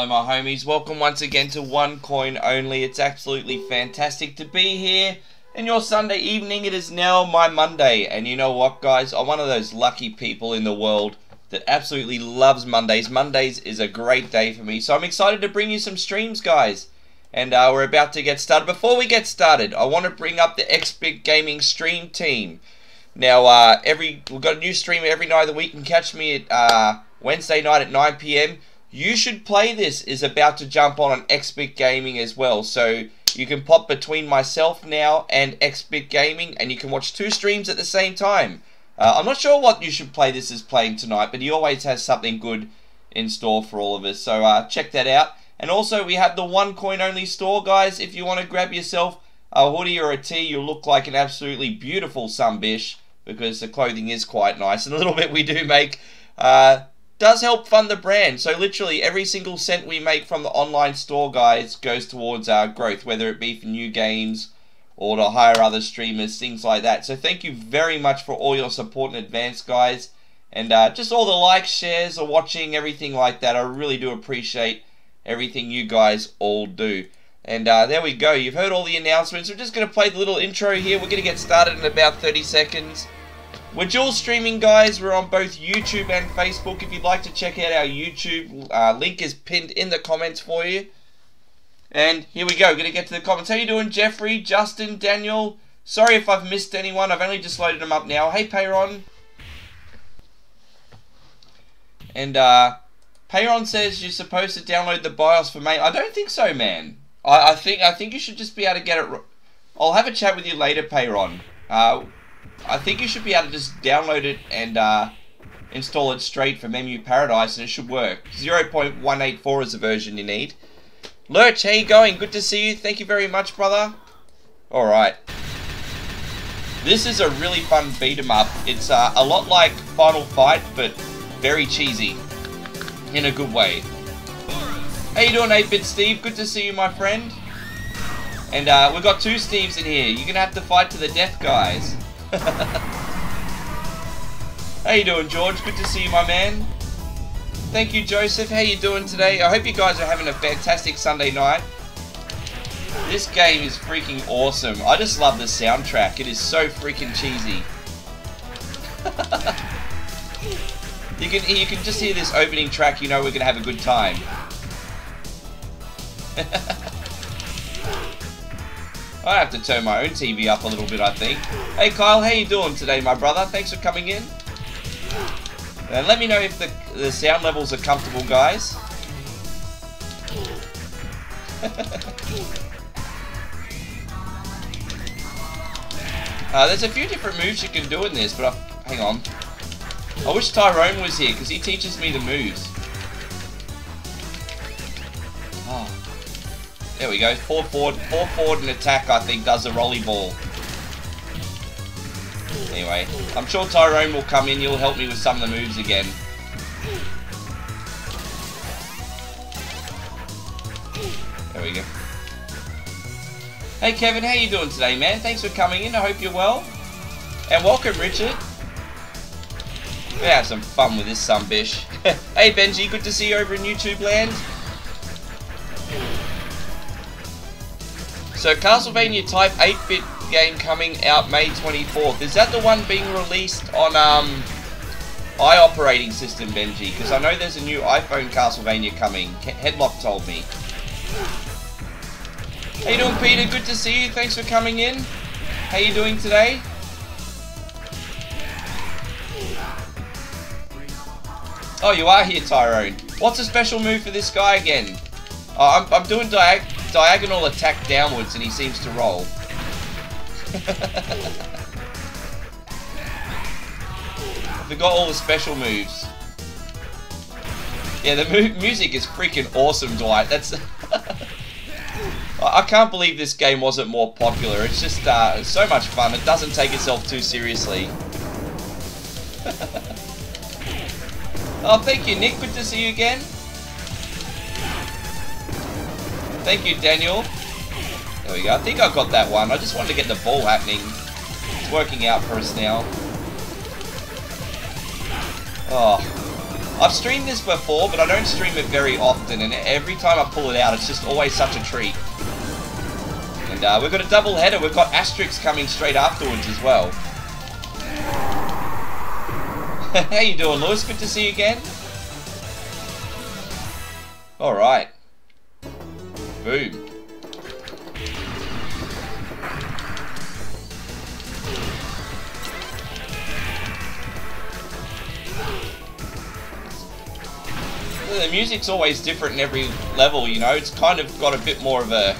Hello my homies, welcome once again to One Coin Only. It's absolutely fantastic to be here. And your Sunday evening, it is now my Monday. And you know what guys, I'm one of those lucky people in the world that absolutely loves Mondays. Mondays is a great day for me. So I'm excited to bring you some streams guys. And uh, we're about to get started. Before we get started, I want to bring up the XBit Gaming stream team. Now, uh, every we've got a new stream every night of the week. You can catch me at uh, Wednesday night at 9 p.m. You Should Play This is about to jump on on XBit Gaming as well. So you can pop between myself now and XBit Gaming and you can watch two streams at the same time. Uh, I'm not sure what You Should Play This is playing tonight, but he always has something good in store for all of us. So uh, check that out. And also we have the one coin only store, guys. If you want to grab yourself a hoodie or a tee, you'll look like an absolutely beautiful sunbish because the clothing is quite nice. And a little bit we do make uh, does help fund the brand. So literally every single cent we make from the online store, guys, goes towards our growth, whether it be for new games or to hire other streamers, things like that. So thank you very much for all your support in advance, guys. And uh, just all the likes, shares, or watching, everything like that. I really do appreciate everything you guys all do. And uh, there we go. You've heard all the announcements. We're just going to play the little intro here. We're going to get started in about 30 seconds. We're dual streaming, guys. We're on both YouTube and Facebook. If you'd like to check out our YouTube, uh, link is pinned in the comments for you. And here we go. Going to get to the comments. How you doing, Jeffrey, Justin, Daniel? Sorry if I've missed anyone. I've only just loaded them up now. Hey, Payron. And uh, Payron says you're supposed to download the BIOS for me. I don't think so, man. I, I think I think you should just be able to get it. I'll have a chat with you later, Payron. Uh, I think you should be able to just download it and uh, install it straight from Emuparadise and it should work. 0.184 is the version you need. Lurch, how you going? Good to see you. Thank you very much, brother. Alright. This is a really fun beat 'em up. It's uh, a lot like Final Fight, but very cheesy. In a good way. How you doing, 8-Bit Steve? Good to see you, my friend. And uh, we've got two Steves in here. You're going to have to fight to the death, guys. How you doing, George? Good to see you, my man. Thank you, Joseph. How you doing today? I hope you guys are having a fantastic Sunday night. This game is freaking awesome. I just love the soundtrack. It is so freaking cheesy. you can you can just hear this opening track. You know we're gonna have a good time. I have to turn my own TV up a little bit, I think. Hey, Kyle, how you doing today, my brother? Thanks for coming in. And let me know if the, the sound levels are comfortable, guys. uh, there's a few different moves you can do in this, but I, hang on. I wish Tyrone was here, because he teaches me the moves. There we go. Four forward, four forward and attack. I think does the rolly ball. Anyway, I'm sure Tyrone will come in. He'll help me with some of the moves again. There we go. Hey Kevin, how you doing today, man? Thanks for coming in. I hope you're well. And welcome, Richard. We're have some fun with this some hey Benji, good to see you over in YouTube land. So Castlevania Type 8-bit game coming out May 24th. Is that the one being released on um, operating system, Benji? Because I know there's a new iPhone Castlevania coming. Headlock told me. How you doing, Peter? Good to see you. Thanks for coming in. How you doing today? Oh, you are here, Tyrone. What's a special move for this guy again? Oh, I'm, I'm doing diag diagonal attack downwards and he seems to roll. I forgot all the special moves. Yeah, the mu music is freaking awesome, Dwight. That's... I can't believe this game wasn't more popular. It's just uh, so much fun. It doesn't take itself too seriously. oh, thank you, Nick. Good to see you again. Thank you, Daniel. There we go. I think I got that one. I just wanted to get the ball happening. It's working out for us now. Oh. I've streamed this before, but I don't stream it very often, and every time I pull it out, it's just always such a treat. And uh, we've got a double header. We've got Asterix coming straight afterwards as well. How you doing, Lewis? Good to see you again. All right. Boom. the music's always different in every level, you know. It's kind of got a bit more of a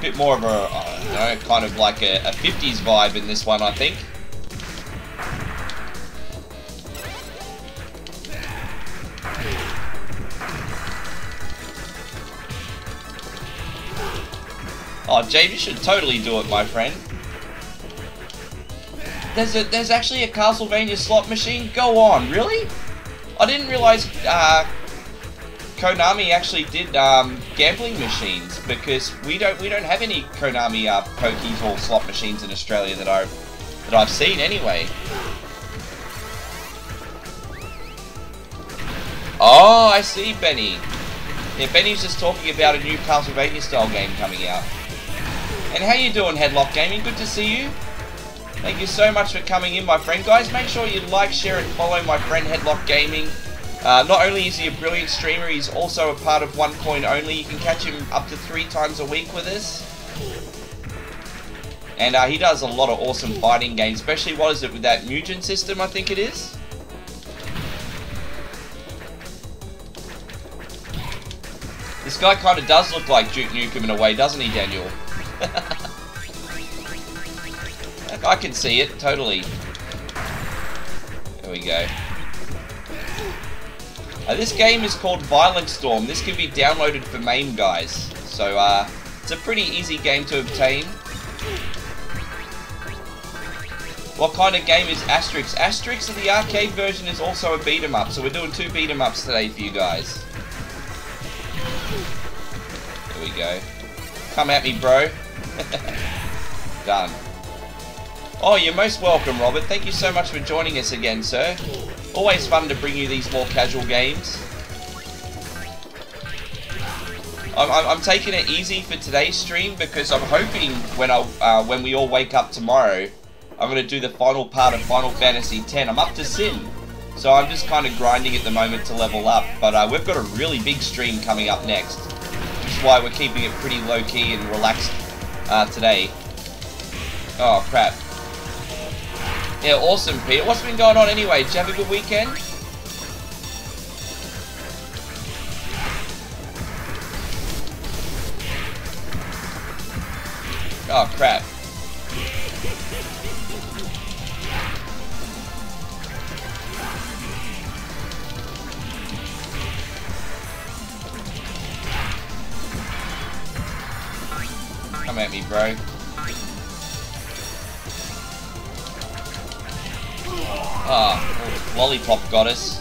bit more of a, I don't know, kind of like a, a 50s vibe in this one, I think. Oh, James, you should totally do it, my friend. There's a there's actually a Castlevania slot machine. Go on, really? I didn't realize uh, Konami actually did um, gambling machines because we don't we don't have any Konami uh, pokies or slot machines in Australia that I that I've seen anyway. Oh, I see, Benny. Yeah, Benny's just talking about a new Castlevania style game coming out. And how you doing, Headlock Gaming? Good to see you. Thank you so much for coming in, my friend. Guys, make sure you like, share, and follow my friend Headlock Gaming. Uh, not only is he a brilliant streamer, he's also a part of One Coin Only. You can catch him up to three times a week with us. And uh, he does a lot of awesome fighting games, especially, what is it, with that Mugen system, I think it is? This guy kind of does look like Duke Nukem in a way, doesn't he, Daniel? I can see it, totally. There we go. Uh, this game is called Violent Storm. This can be downloaded for MAME, guys. So, uh, it's a pretty easy game to obtain. What kind of game is Asterix? Asterix, of the arcade version, is also a beat 'em up. So we're doing two beat 'em ups today for you guys. There we go. Come at me, bro. Done. Oh, you're most welcome, Robert. Thank you so much for joining us again, sir. Always fun to bring you these more casual games. I'm, I'm, I'm taking it easy for today's stream because I'm hoping when I uh, when we all wake up tomorrow, I'm going to do the final part of Final Fantasy X. I'm up to Sin. So I'm just kind of grinding at the moment to level up. But uh, we've got a really big stream coming up next. Which is why we're keeping it pretty low-key and relaxed uh, today. Oh, crap. Yeah, awesome, Peter. What's been going on anyway? Did you have a good weekend? Oh, crap. Come at me, bro. Ah, Lollipop goddess.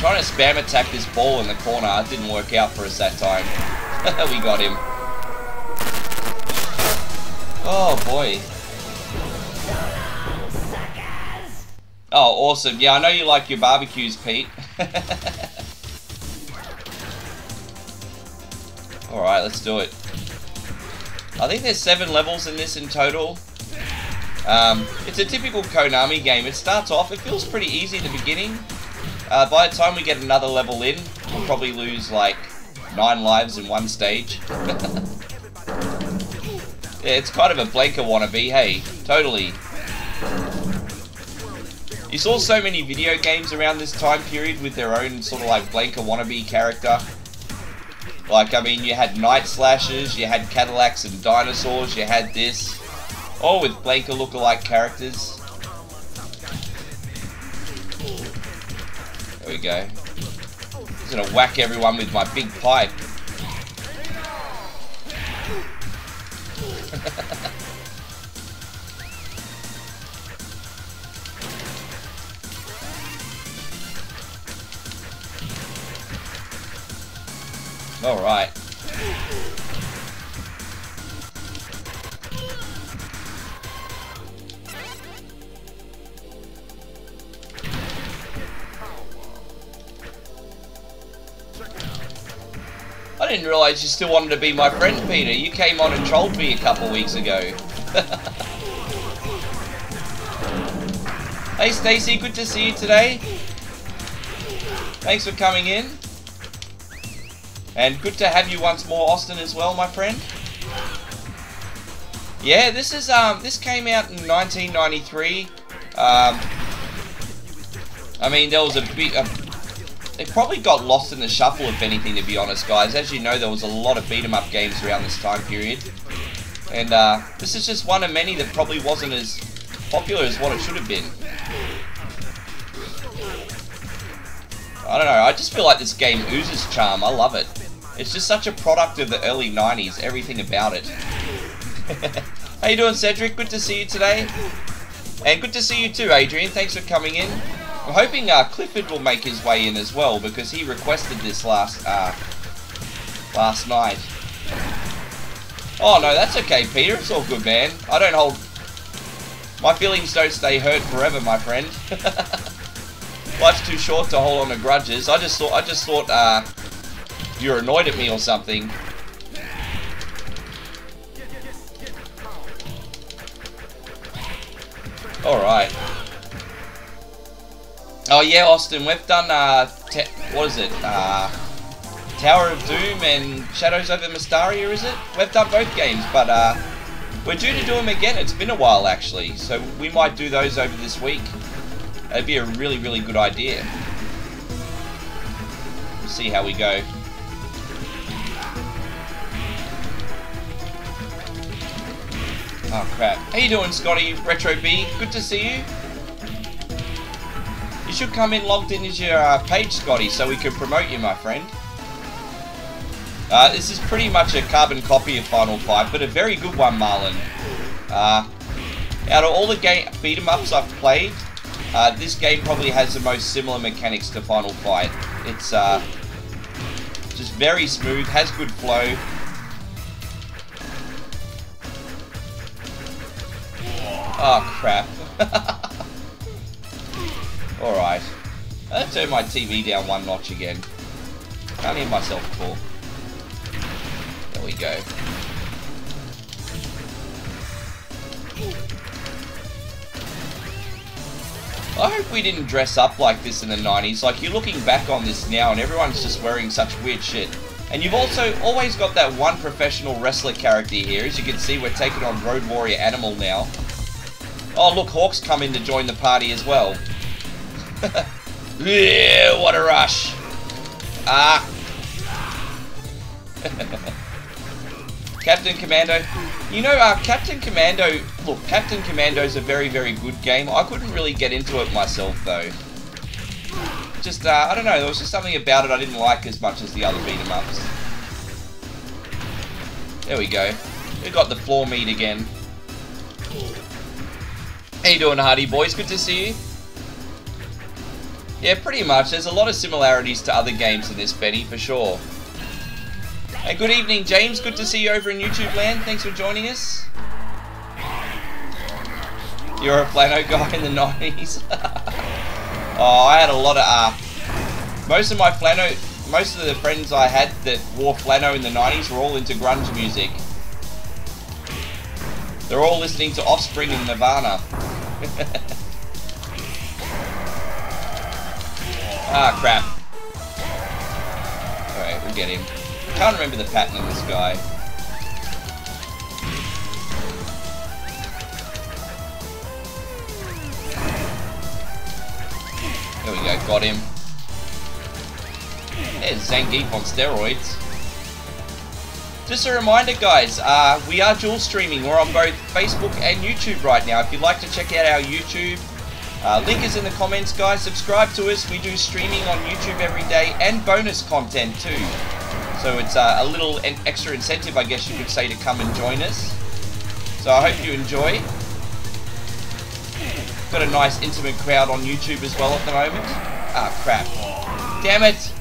Trying to spam attack this ball in the corner, it didn't work out for us that time. we got him. Oh boy. Oh, awesome. Yeah, I know you like your barbecues, Pete. Alright, let's do it. I think there's seven levels in this in total. Um, it's a typical Konami game. It starts off, it feels pretty easy at the beginning. Uh, by the time we get another level in, we'll probably lose like nine lives in one stage. yeah, it's kind of a Blanka wannabe, hey, totally. You saw so many video games around this time period with their own sort of like Blanka wannabe character. Like, I mean, you had Night Slashers, you had Cadillacs and Dinosaurs, you had this. All with Blanka lookalike characters. There we go. I'm gonna whack everyone with my big pipe. Alright. I didn't realise you still wanted to be my friend, Peter. You came on and trolled me a couple weeks ago. hey, Stacy, good to see you today. Thanks for coming in. And good to have you once more, Austin, as well, my friend. Yeah, this is um this came out in 1993. Um, I mean, there was a big. A, it probably got lost in the shuffle, if anything, to be honest, guys. As you know, there was a lot of beat 'em up games around this time period, and uh, this is just one of many that probably wasn't as popular as what it should have been. I don't know. I just feel like this game oozes charm. I love it. It's just such a product of the early 90s, everything about it. How you doing, Cedric? Good to see you today. And good to see you too, Adrian. Thanks for coming in. I'm hoping uh, Clifford will make his way in as well, because he requested this last, uh, last night. Oh, no, that's okay, Peter. It's all good, man. I don't hold... My feelings don't stay hurt forever, my friend. Life's too short to hold on to grudges. I just thought, I just thought, uh, you're annoyed at me or something. Alright. Oh yeah, Austin, we've done, uh, what is it, uh, Tower of Doom and Shadows over Mystara, is it? We've done both games, but, uh, we're due to do them again. It's been a while, actually, so we might do those over this week. That'd be a really, really good idea. We'll see how we go. Oh crap. How you doing, Scotty Retro B? Good to see you. You should come in logged in as your uh, page, Scotty, so we can promote you, my friend. Uh, this is pretty much a carbon copy of Final Fight, but a very good one, Marlon. Uh, out of all the game beat 'em ups I've played, uh, this game probably has the most similar mechanics to Final Fight. It's uh, just very smooth, has good flow, Oh, crap. Alright. Let's turn my TV down one notch again. Can't hear myself talk. There we go. I hope we didn't dress up like this in the 90s. Like, you're looking back on this now and everyone's just wearing such weird shit. And you've also always got that one professional wrestler character here. As you can see, we're taking on Road Warrior Animal now. Oh, look, Hawk's come in to join the party as well. yeah, what a rush. Ah. Captain Commando. You know, uh, Captain Commando... Look, Captain Commando is a very, very good game. I couldn't really get into it myself, though. Just, uh, I don't know, there was just something about it I didn't like as much as the other beat-em-ups. There we go. We got the floor meat again. How you doing, Hardy boys? Good to see you. Yeah, pretty much. There's a lot of similarities to other games in this, Benny, for sure. Hey, good evening, James. Good to see you over in YouTube land. Thanks for joining us. You're a flano guy in the 90s. oh, I had a lot of, uh, most of my flano, most of the friends I had that wore flano in the 90s were all into grunge music. They're all listening to Offspring and Nirvana. ah, crap. Alright, we'll get him. I can't remember the pattern of this guy. There we go, got him. There's Zangief on steroids. Just a reminder, guys, uh, we are dual streaming. We're on both Facebook and YouTube right now. If you'd like to check out our YouTube, uh, link is in the comments, guys. Subscribe to us. We do streaming on YouTube every day and bonus content too. So it's uh, a little extra incentive, I guess you could say, to come and join us. So I hope you enjoy. Got a nice intimate crowd on YouTube as well at the moment. Ah, crap. Damn it!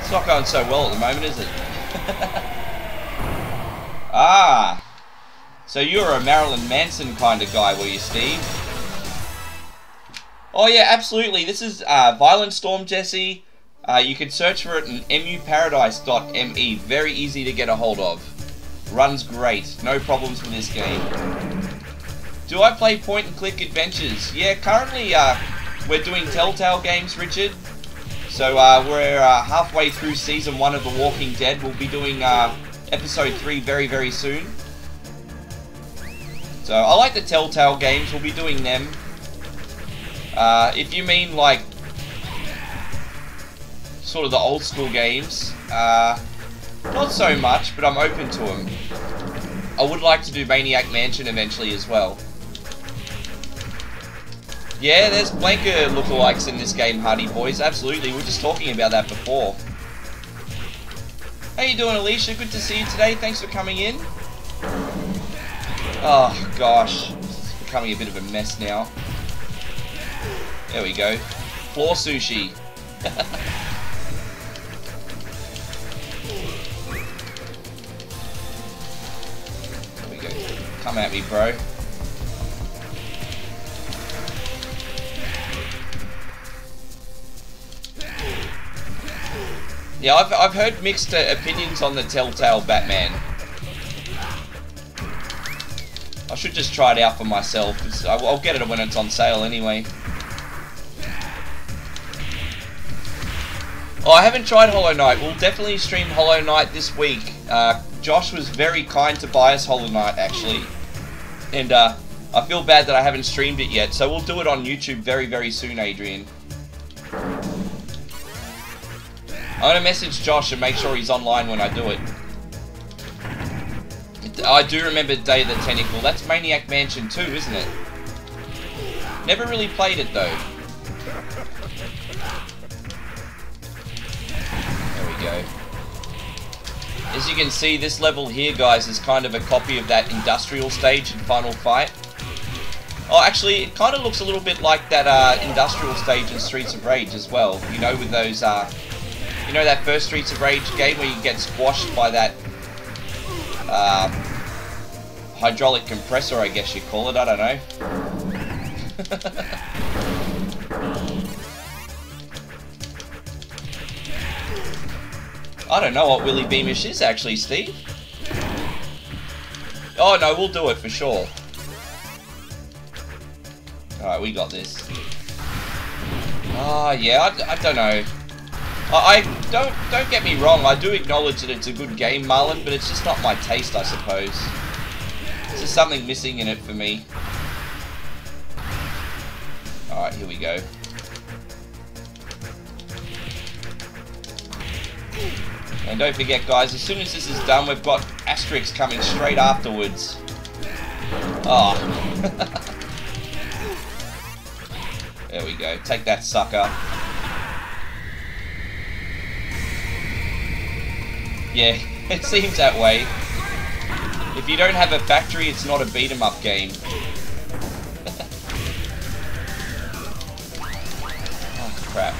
It's not going so well at the moment, is it? Ah. So you're a Marilyn Manson kind of guy, were you, Steve? Oh yeah, absolutely. This is uh, Violent Storm Jesse. Uh, you can search for it in emuparadise.me. Very easy to get a hold of. Runs great. No problems with this game. Do I play point and click adventures? Yeah, currently uh, we're doing Telltale games, Richard. So uh, we're uh, halfway through season one of The Walking Dead. We'll be doing uh, episode three very, very soon. So I like the Telltale games. We'll be doing them. Uh, if you mean like sort of the old school games, uh, not so much, but I'm open to them. I would like to do Maniac Mansion eventually as well. Yeah, there's Blanka lookalikes in this game, Hardy Boys. Absolutely, we were just talking about that before. How you doing, Alicia? Good to see you today. Thanks for coming in. Oh, gosh. It's becoming a bit of a mess now. There we go. Floor sushi. there we go. Come at me, bro. Yeah, I've, I've heard mixed uh, opinions on the Telltale Batman. I should just try it out for myself. I'll, I'll get it when it's on sale anyway. Oh, I haven't tried Hollow Knight. We'll definitely stream Hollow Knight this week. Uh, Josh was very kind to buy us Hollow Knight, actually. And uh, I feel bad that I haven't streamed it yet. So we'll do it on YouTube very, very soon, Adrian. I'm to message Josh and make sure he's online when I do it. I do remember Day of the Tentacle. That's Maniac Mansion 2, isn't it? Never really played it, though. There we go. As you can see, this level here, guys, is kind of a copy of that industrial stage in Final Fight. Oh, actually, it kind of looks a little bit like that uh, industrial stage in Streets of Rage as well. You know, with those... Uh, you know that first Streets of Rage game where you get squashed by that um, hydraulic compressor, I guess you call it, I don't know. I don't know what Willy Beamish is actually, Steve. Oh no, we'll do it for sure. Alright, we got this. Ah, oh, yeah, I, I don't know. I, don't don't get me wrong. I do acknowledge that it's a good game, Marlon, but it's just not my taste, I suppose. There's just something missing in it for me. All right, here we go. And don't forget, guys, as soon as this is done, we've got Asterix coming straight afterwards. Oh. there we go. Take that, sucker. Yeah, it seems that way. If you don't have a factory, it's not a beat 'em up game. oh, crap.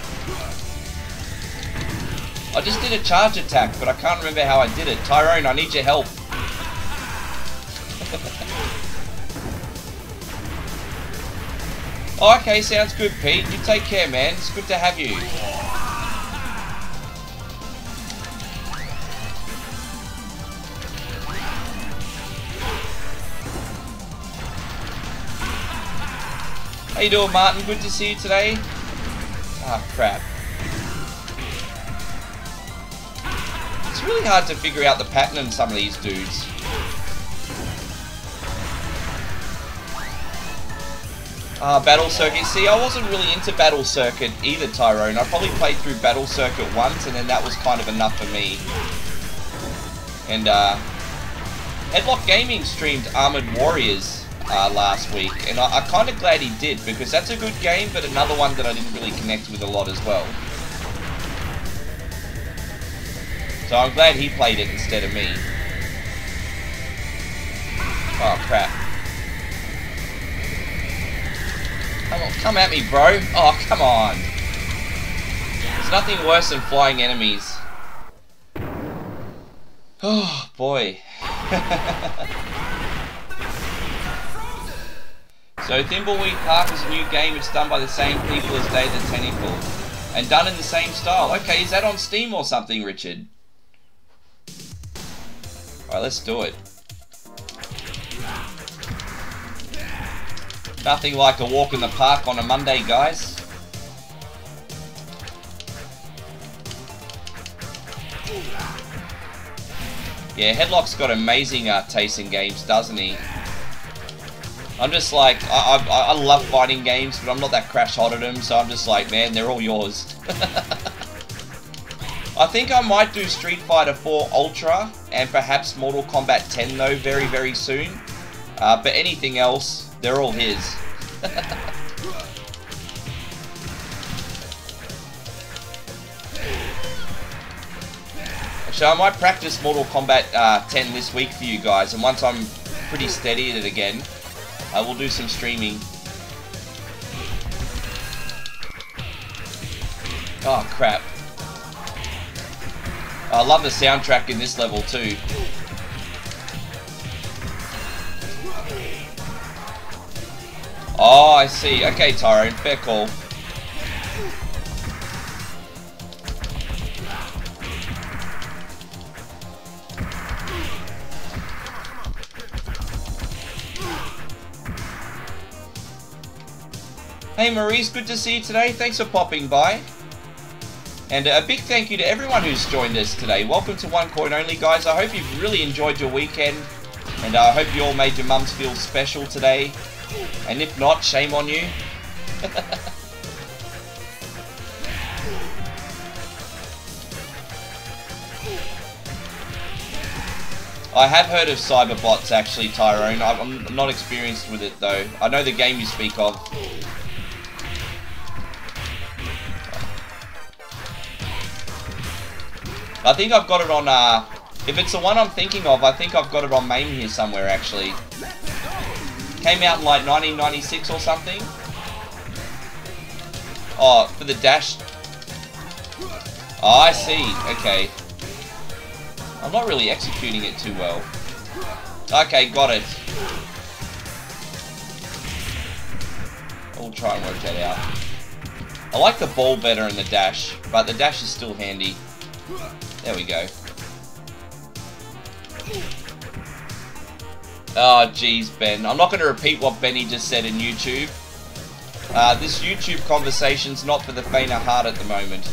I just did a charge attack, but I can't remember how I did it. Tyrone, I need your help. oh, okay, sounds good, Pete. You take care, man. It's good to have you. How you doing, Martin? Good to see you today. Ah, oh, crap. It's really hard to figure out the pattern in some of these dudes. Ah, uh, Battle Circuit. See, I wasn't really into Battle Circuit either, Tyrone. I probably played through Battle Circuit once, and then that was kind of enough for me. And, uh... Headlock Gaming streamed Armored Warriors uh, last week, and I, I'm kind of glad he did, because that's a good game, but another one that I didn't really connect with a lot as well. So I'm glad he played it instead of me. Oh, crap. Come on, come at me, bro. Oh, come on. There's nothing worse than flying enemies. Oh, boy. So Thimbleweed Park is a new game. It's done by the same people as Day the Tentacle. And done in the same style. Okay, is that on Steam or something, Richard? Alright, let's do it. Nothing like a walk in the park on a Monday, guys. Yeah, Headlock's got amazing uh, taste in games, doesn't he? I'm just like, I, I, I love fighting games, but I'm not that crash hot at them, so I'm just like, man, they're all yours. I think I might do Street Fighter 4 Ultra, and perhaps Mortal Kombat 10 though, very, very soon. Uh, but anything else, they're all his. so I might practice Mortal Kombat uh, 10 this week for you guys, and once I'm pretty steady at it again, I will do some streaming. Oh, crap. I love the soundtrack in this level, too. Oh, I see. Okay, Tyrone, fair call. Hey Maurice, good to see you today. Thanks for popping by. And a big thank you to everyone who's joined us today. Welcome to One Coin Only, guys. I hope you've really enjoyed your weekend. And I hope you all made your mums feel special today. And if not, shame on you. I have heard of cyberbots actually, Tyrone. I'm not experienced with it though. I know the game you speak of. I think I've got it on, uh, if it's the one I'm thinking of, I think I've got it on MAME here somewhere, actually. Came out in, like, 1996 or something. Oh, for the dash. Oh, I see. Okay. I'm not really executing it too well. Okay, got it. We'll try and work that out. I like the ball better in the dash, but the dash is still handy. There we go. Oh, jeez, Ben. I'm not going to repeat what Benny just said in YouTube. Uh, this YouTube conversation's not for the faint of heart at the moment.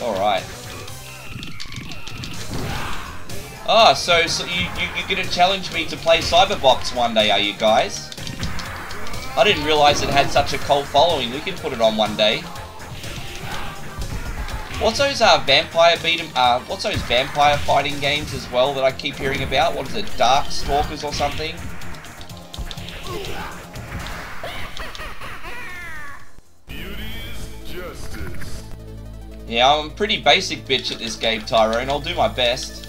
Alright. Ah, so, so you, you, you're going to challenge me to play Cyberbots one day, are you guys? I didn't realise it had such a cult following. We can put it on one day. What's those uh, vampire beat 'em? Uh, what's those vampire fighting games as well that I keep hearing about? What is it, Dark Stalkers or something? Yeah, I'm a pretty basic bitch at this game, Tyrone. I'll do my best.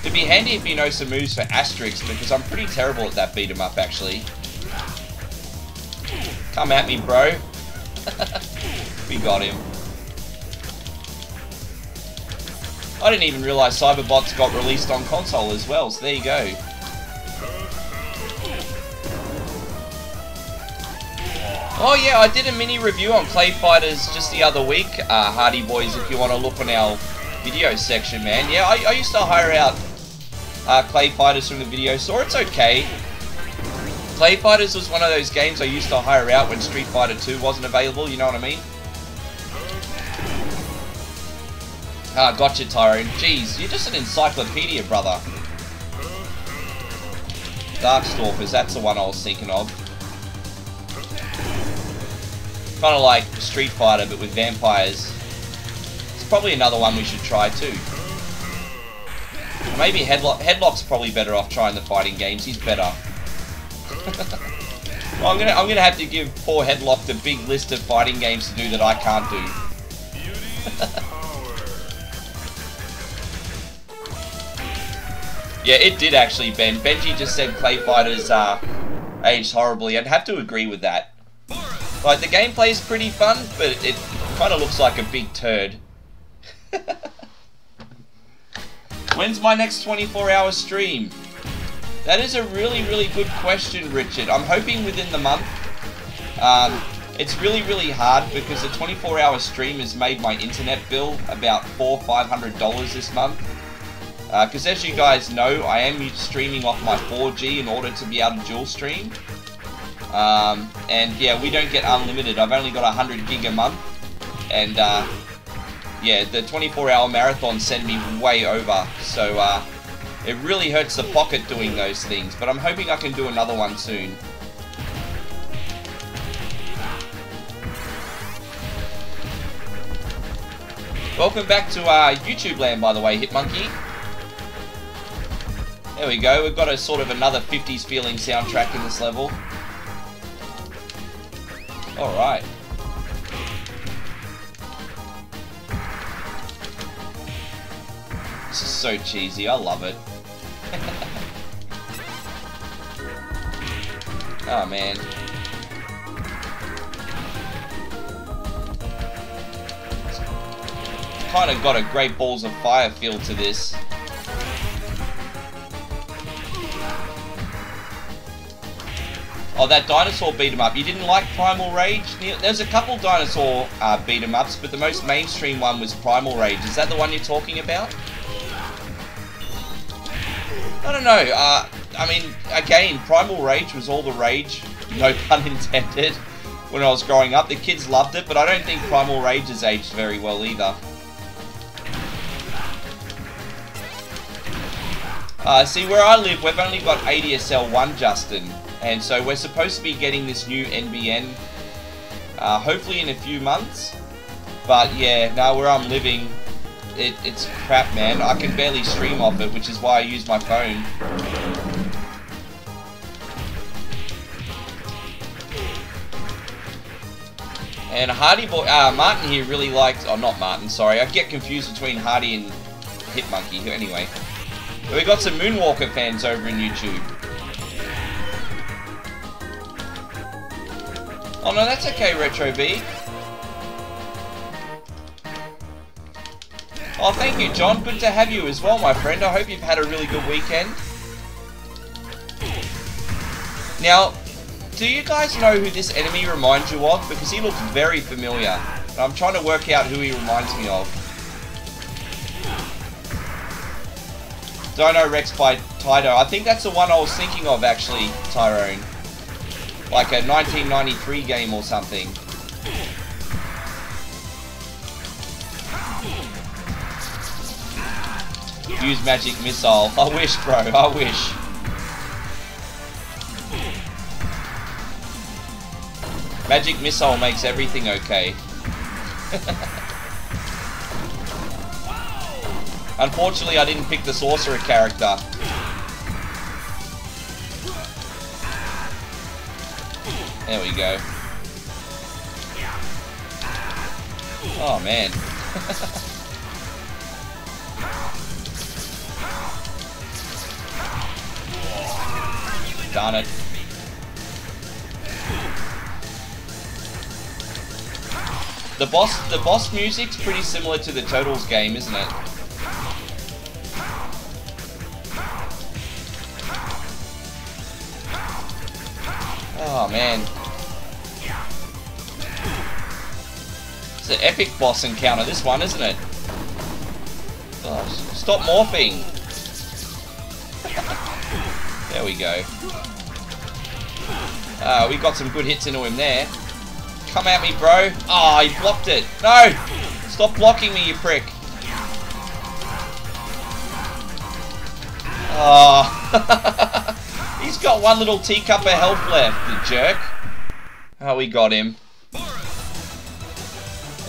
It'd be handy if you know some moves for Asterix, because I'm pretty terrible at that beat 'em up, actually. Come at me, bro. we got him. I didn't even realise Cyberbots got released on console as well, so there you go. Oh yeah, I did a mini review on Clay Fighters just the other week, uh, Hardy Boys, if you want to look on our video section, man. Yeah, I, I used to hire out uh, Clay Fighters from the video store. It's okay. Clay Fighters was one of those games I used to hire out when Street Fighter 2 wasn't available, you know what I mean? Ah, gotcha, Tyrone. Jeez, you're just an encyclopedia, brother. Darkstalkers, that's the one I was thinking of. Kind of like Street Fighter, but with vampires. It's probably another one we should try, too. Maybe Headlock. Headlock's probably better off trying the fighting games. He's better. Well, I'm gonna I'm gonna have to give poor Headlock the big list of fighting games to do that I can't do. yeah, it did actually, Ben. Benji just said Clay Fighters uh, aged horribly. I'd have to agree with that. Like, the gameplay is pretty fun, but it kind of looks like a big turd. When's my next 24-hour stream? That is a really, really good question, Richard. I'm hoping within the month. Um, it's really, really hard because the 24-hour stream has made my internet bill about four, five hundred dollars this month. Because uh, as you guys know, I am streaming off my 4G in order to be able to dual stream. Um, and yeah, we don't get unlimited. I've only got 100 gig a month. And uh, yeah, the 24 hour marathon send me way over. So uh, it really hurts the pocket doing those things. But I'm hoping I can do another one soon. Welcome back to uh, YouTube land, by the way, Hitmonkey. There we go, we've got a sort of another 50s feeling soundtrack in this level. Alright. This is so cheesy, I love it. oh man. kind of got a great balls of fire feel to this. Oh, that dinosaur beat 'em up. You didn't like Primal Rage? There's a couple dinosaur uh, beat 'em ups, but the most mainstream one was Primal Rage. Is that the one you're talking about? I don't know. Uh, I mean, again, Primal Rage was all the rage, no pun intended, when I was growing up. The kids loved it, but I don't think Primal Rage has aged very well either. Uh, see, where I live, we've only got ADSL 1, Justin. And so we're supposed to be getting this new NBN, uh, hopefully in a few months. But yeah, now where I'm living, it, it's crap, man. I can barely stream off it, which is why I use my phone. And Hardy Boy, uh, Martin here really liked, oh not Martin, sorry, I get confused between Hardy and Hitmonkey. Anyway, we got some Moonwalker fans over in YouTube. Oh no, that's okay, Retro B. Oh, thank you, John. Good to have you as well, my friend. I hope you've had a really good weekend. Now, do you guys know who this enemy reminds you of? Because he looks very familiar. I'm trying to work out who he reminds me of. Dino Rex by Taito. I think that's the one I was thinking of, actually, Tyrone. Like a 1993 game or something. Use magic missile. I wish, bro. I wish. Magic missile makes everything okay. Unfortunately, I didn't pick the sorcerer character. There we go. Oh, man. Darn it. The boss, the boss music's pretty similar to the Totals game, isn't it? Oh man. It's an epic boss encounter, this one, isn't it? Oh, stop morphing! There we go. Uh, we got some good hits into him there. Come at me, bro. Oh, he blocked it. No! Stop blocking me, you prick. Oh. He's got one little teacup of health left, the jerk. Oh, we got him.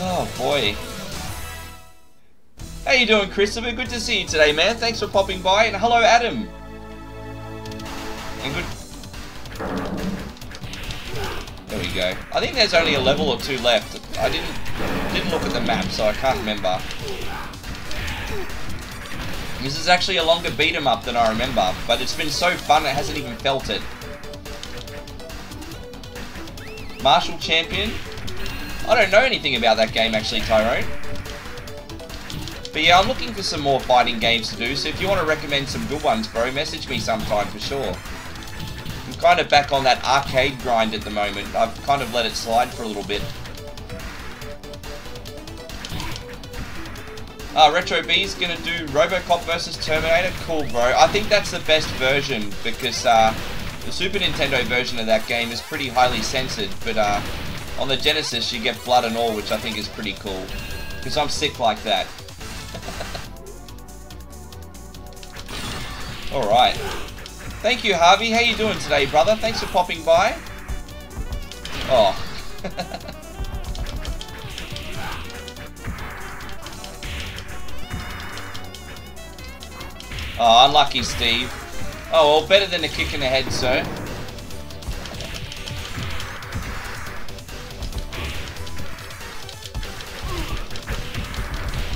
Oh, boy. How you doing, Christopher? Good to see you today, man. Thanks for popping by. And hello, Adam. There we go. I think there's only a level or two left. I didn't didn't look at the map, so I can't remember. This is actually a longer beat 'em up than I remember, but it's been so fun it hasn't even felt it. Martial Champion? I don't know anything about that game actually, Tyrone. But yeah, I'm looking for some more fighting games to do, so if you want to recommend some good ones, bro, message me sometime for sure. Kind of back on that arcade grind at the moment. I've kind of let it slide for a little bit. Uh, Retro B's gonna do Robocop versus Terminator. Cool, bro. I think that's the best version because uh, the Super Nintendo version of that game is pretty highly censored, but uh, on the Genesis you get blood and all, which I think is pretty cool. Because I'm sick like that. Alright. Thank you, Harvey. How you doing today, brother? Thanks for popping by. Oh. oh, unlucky, Steve. Oh, well, better than a kick in the head, sir.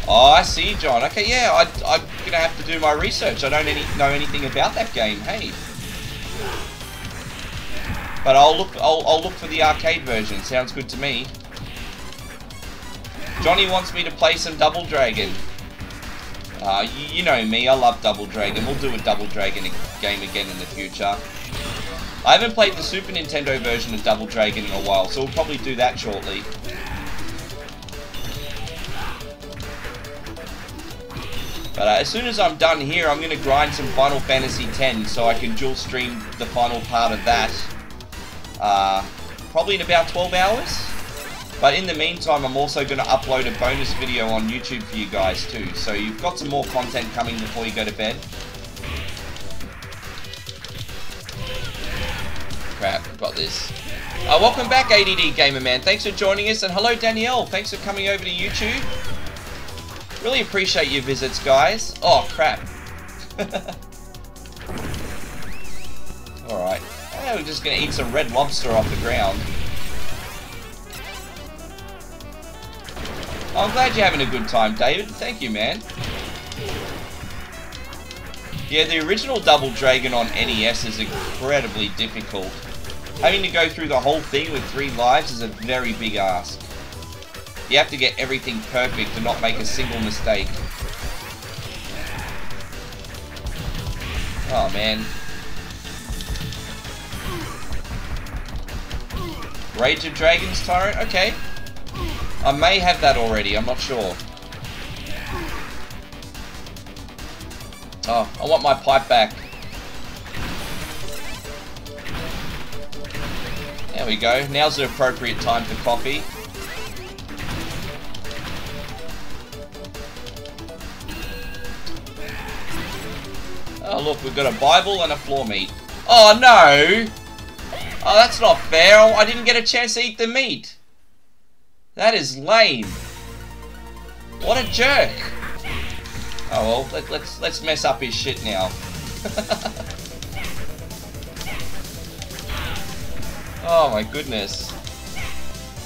Oh, I see, John. Okay, yeah, I, I'm gonna have to do my research. I don't any, know anything about that game. Hey, but I'll look. I'll, I'll look for the arcade version. Sounds good to me. Johnny wants me to play some Double Dragon. Uh, you, you know me. I love Double Dragon. We'll do a Double Dragon game again in the future. I haven't played the Super Nintendo version of Double Dragon in a while, so we'll probably do that shortly. But uh, as soon as I'm done here, I'm going to grind some Final Fantasy X so I can dual stream the final part of that. Uh, probably in about 12 hours. But in the meantime, I'm also going to upload a bonus video on YouTube for you guys too. So you've got some more content coming before you go to bed. Crap, got this. Uh, welcome back, ADD Gamer Man. Thanks for joining us. And hello, Danielle. Thanks for coming over to YouTube. Really appreciate your visits, guys. Oh, crap. Alright. Yeah, we're just to eat some red lobster off the ground. I'm glad you're having a good time, David. Thank you, man. Yeah, the original Double Dragon on NES is incredibly difficult. Having to go through the whole thing with three lives is a very big ask. You have to get everything perfect and not make a single mistake. Oh, man. Rage of Dragons Tyrant? Okay. I may have that already, I'm not sure. Oh, I want my pipe back. There we go. Now's the appropriate time for coffee. Oh, look, we've got a Bible and a floor meat. Oh, no! Oh, that's not fair. I didn't get a chance to eat the meat. That is lame. What a jerk. Oh, well, let, let's, let's mess up his shit now. oh, my goodness.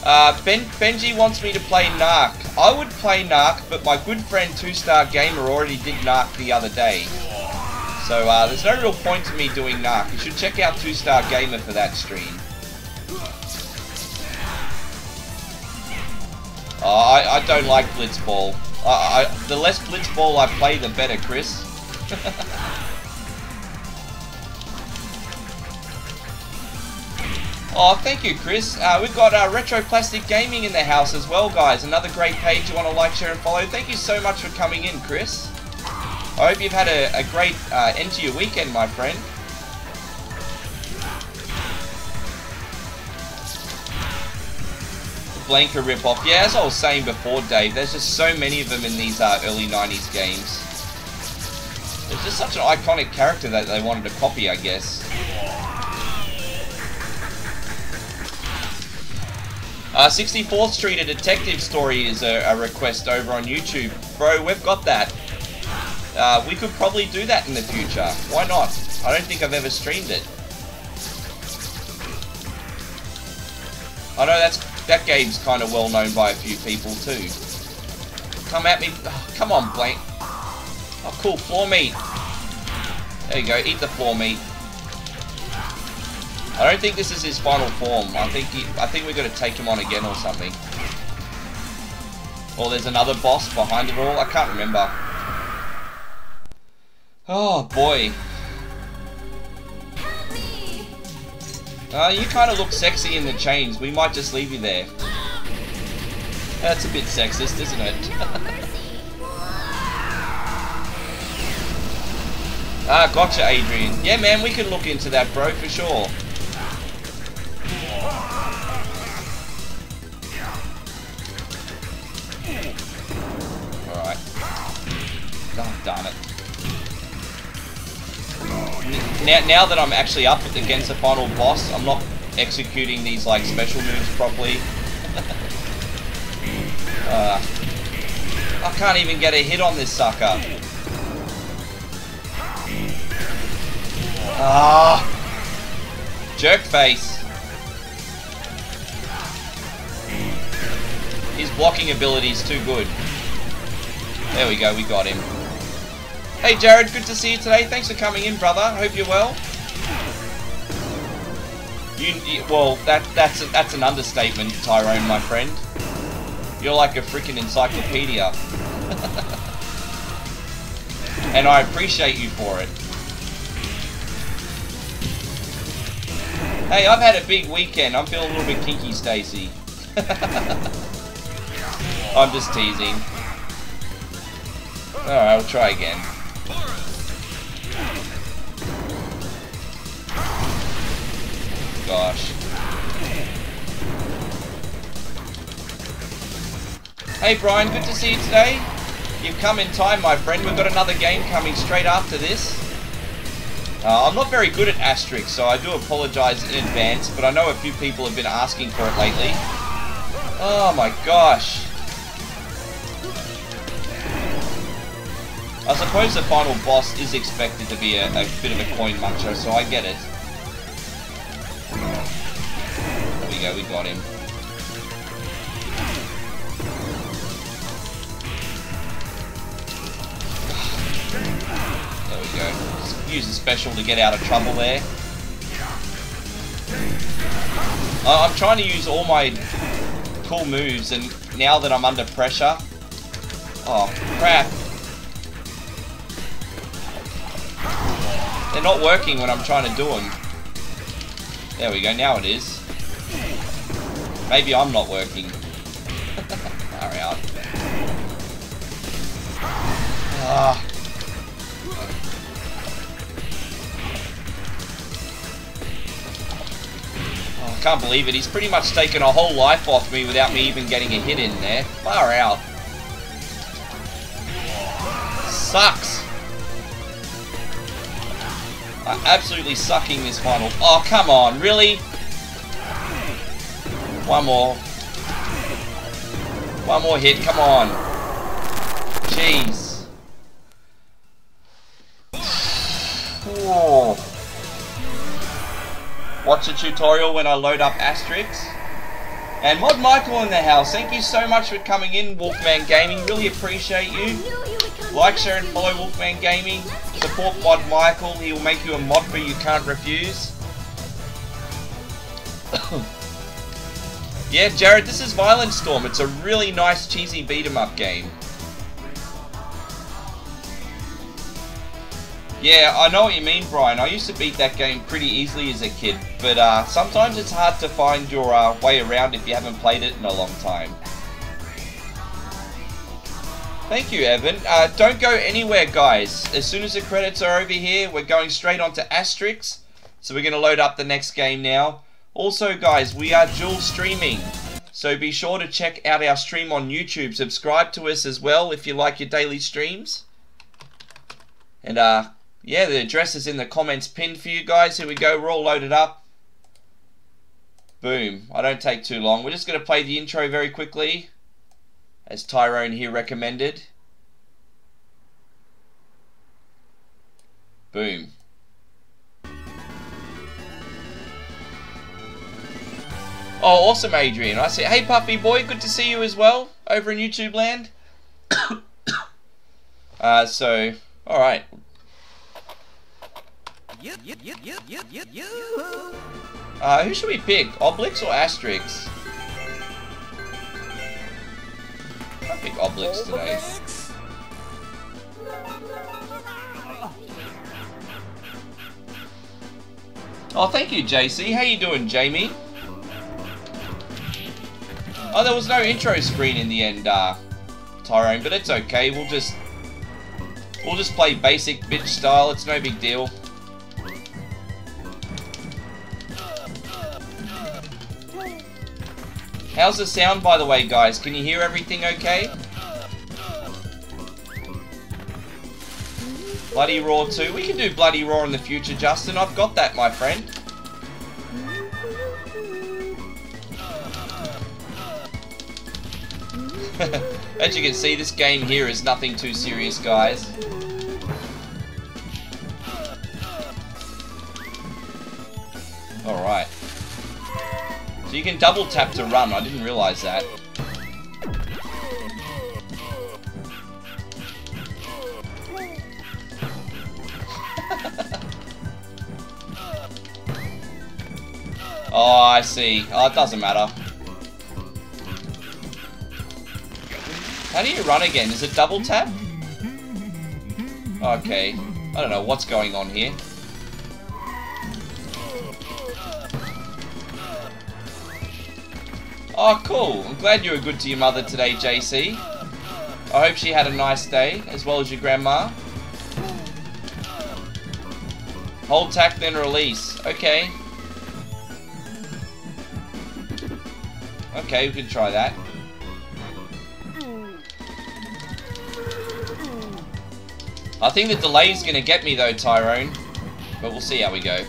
Uh, ben, Benji wants me to play Narc. I would play Narc, but my good friend Two Star Gamer already did Narc the other day. So uh, there's no real point to me doing Narc. You should check out Two Star Gamer for that stream. Uh, I, I don't like Blitzball. I, I, the less Blitzball I play, the better, Chris. oh, thank you, Chris. Uh, we've got uh, Retro Plastic Gaming in the house as well, guys. Another great page you want to like, share, and follow. Thank you so much for coming in, Chris. I hope you've had a, a great uh, end to your weekend, my friend. Blanka ripoff. Yeah, as I was saying before, Dave, there's just so many of them in these uh, early 90s games. It's just such an iconic character that they wanted to copy, I guess. Uh, 64th Street, a detective story is a, a request over on YouTube. Bro, we've got that. Uh, we could probably do that in the future. Why not? I don't think I've ever streamed it. I know that's that game's kind of well known by a few people too. Come at me. Oh, come on, Blank. Oh, cool. Floor meat. There you go. Eat the floor meat. I don't think this is his final form. I think he, I think we're going to take him on again or something. Or there's another boss behind it all. I can't remember. Oh, boy. Uh, you kind of look sexy in the chains. We might just leave you there. That's a bit sexist, isn't it? ah, gotcha, Adrian. Yeah, man, we can look into that, bro, for sure. Alright. Oh, darn it. Now, now that I'm actually up against the final boss, I'm not executing these like special moves properly. uh, I can't even get a hit on this sucker. Ah, jerk face. His blocking ability is too good. There we go, we got him. Hey Jared, good to see you today. Thanks for coming in, brother. Hope you're well. You, you well, that that's a, that's an understatement, Tyrone, my friend. You're like a freaking encyclopedia. and I appreciate you for it. Hey, I've had a big weekend. I'm feeling a little bit kinky, Stacy. I'm just teasing. Alright, I'll try again. Gosh. Hey Brian, good to see you today. You've come in time, my friend. We've got another game coming straight after this. Uh, I'm not very good at Asterix, so I do apologise in advance, but I know a few people have been asking for it lately. Oh my gosh. I suppose the final boss is expected to be a, a bit of a coin muncher, so I get it. There we go, we got him. There we go. Use a special to get out of trouble there. I'm trying to use all my cool moves, and now that I'm under pressure... Oh, crap. They're not working when I'm trying to do them. There we go, now it is. Maybe I'm not working. Hurry up. Ah. Oh, I can't believe it. He's pretty much taken a whole life off me without me even getting a hit in there. Far out. Sucks. I'm absolutely sucking this final. Oh, come on, really? One more. One more hit, come on. Jeez. Whoa. Watch the tutorial when I load up Asterix. And Mod Michael in the house, thank you so much for coming in, Wolfman Gaming. Really appreciate you. Like, share, and follow Wolfman Gaming. Support Mod Michael. He will make you a mod for you can't refuse. yeah, Jared, this is Violent Storm. It's a really nice, cheesy beat 'em up game. Yeah, I know what you mean, Brian. I used to beat that game pretty easily as a kid, but uh, sometimes it's hard to find your uh, way around if you haven't played it in a long time. Thank you, Evan. Uh, don't go anywhere, guys. As soon as the credits are over here, we're going straight on to Asterix. So we're going to load up the next game now. Also, guys, we are dual streaming. So be sure to check out our stream on YouTube. Subscribe to us as well if you like your daily streams. And, uh, yeah, the address is in the comments pinned for you guys. Here we go. We're all loaded up. Boom. I don't take too long. We're just going to play the intro very quickly as Tyrone here recommended. Boom. Oh, awesome, Adrian. I say, hey, puppy boy, good to see you as well over in YouTube land. uh, so, all right. Uh, who should we pick? Obelix or Asterix? Pick Obelix today. Oh, thank you, JC. How you doing, Jamie? Oh, there was no intro screen in the end, uh, Tyrone, but it's okay. We'll just we'll just play basic bitch style. It's no big deal. How's the sound, by the way, guys? Can you hear everything okay? Bloody Roar 2. We can do Bloody Roar in the future, Justin. I've got that, my friend. As you can see, this game here is nothing too serious, guys. Alright. You can double tap to run, I didn't realise that. oh, I see. Oh, it doesn't matter. How do you run again? Is it double tap? Okay. I don't know what's going on here. Oh, cool. I'm glad you were good to your mother today, JC. I hope she had a nice day, as well as your grandma. Hold tack, then release. Okay. Okay, we can try that. I think the delay is going to get me though, Tyrone. But we'll see how we go.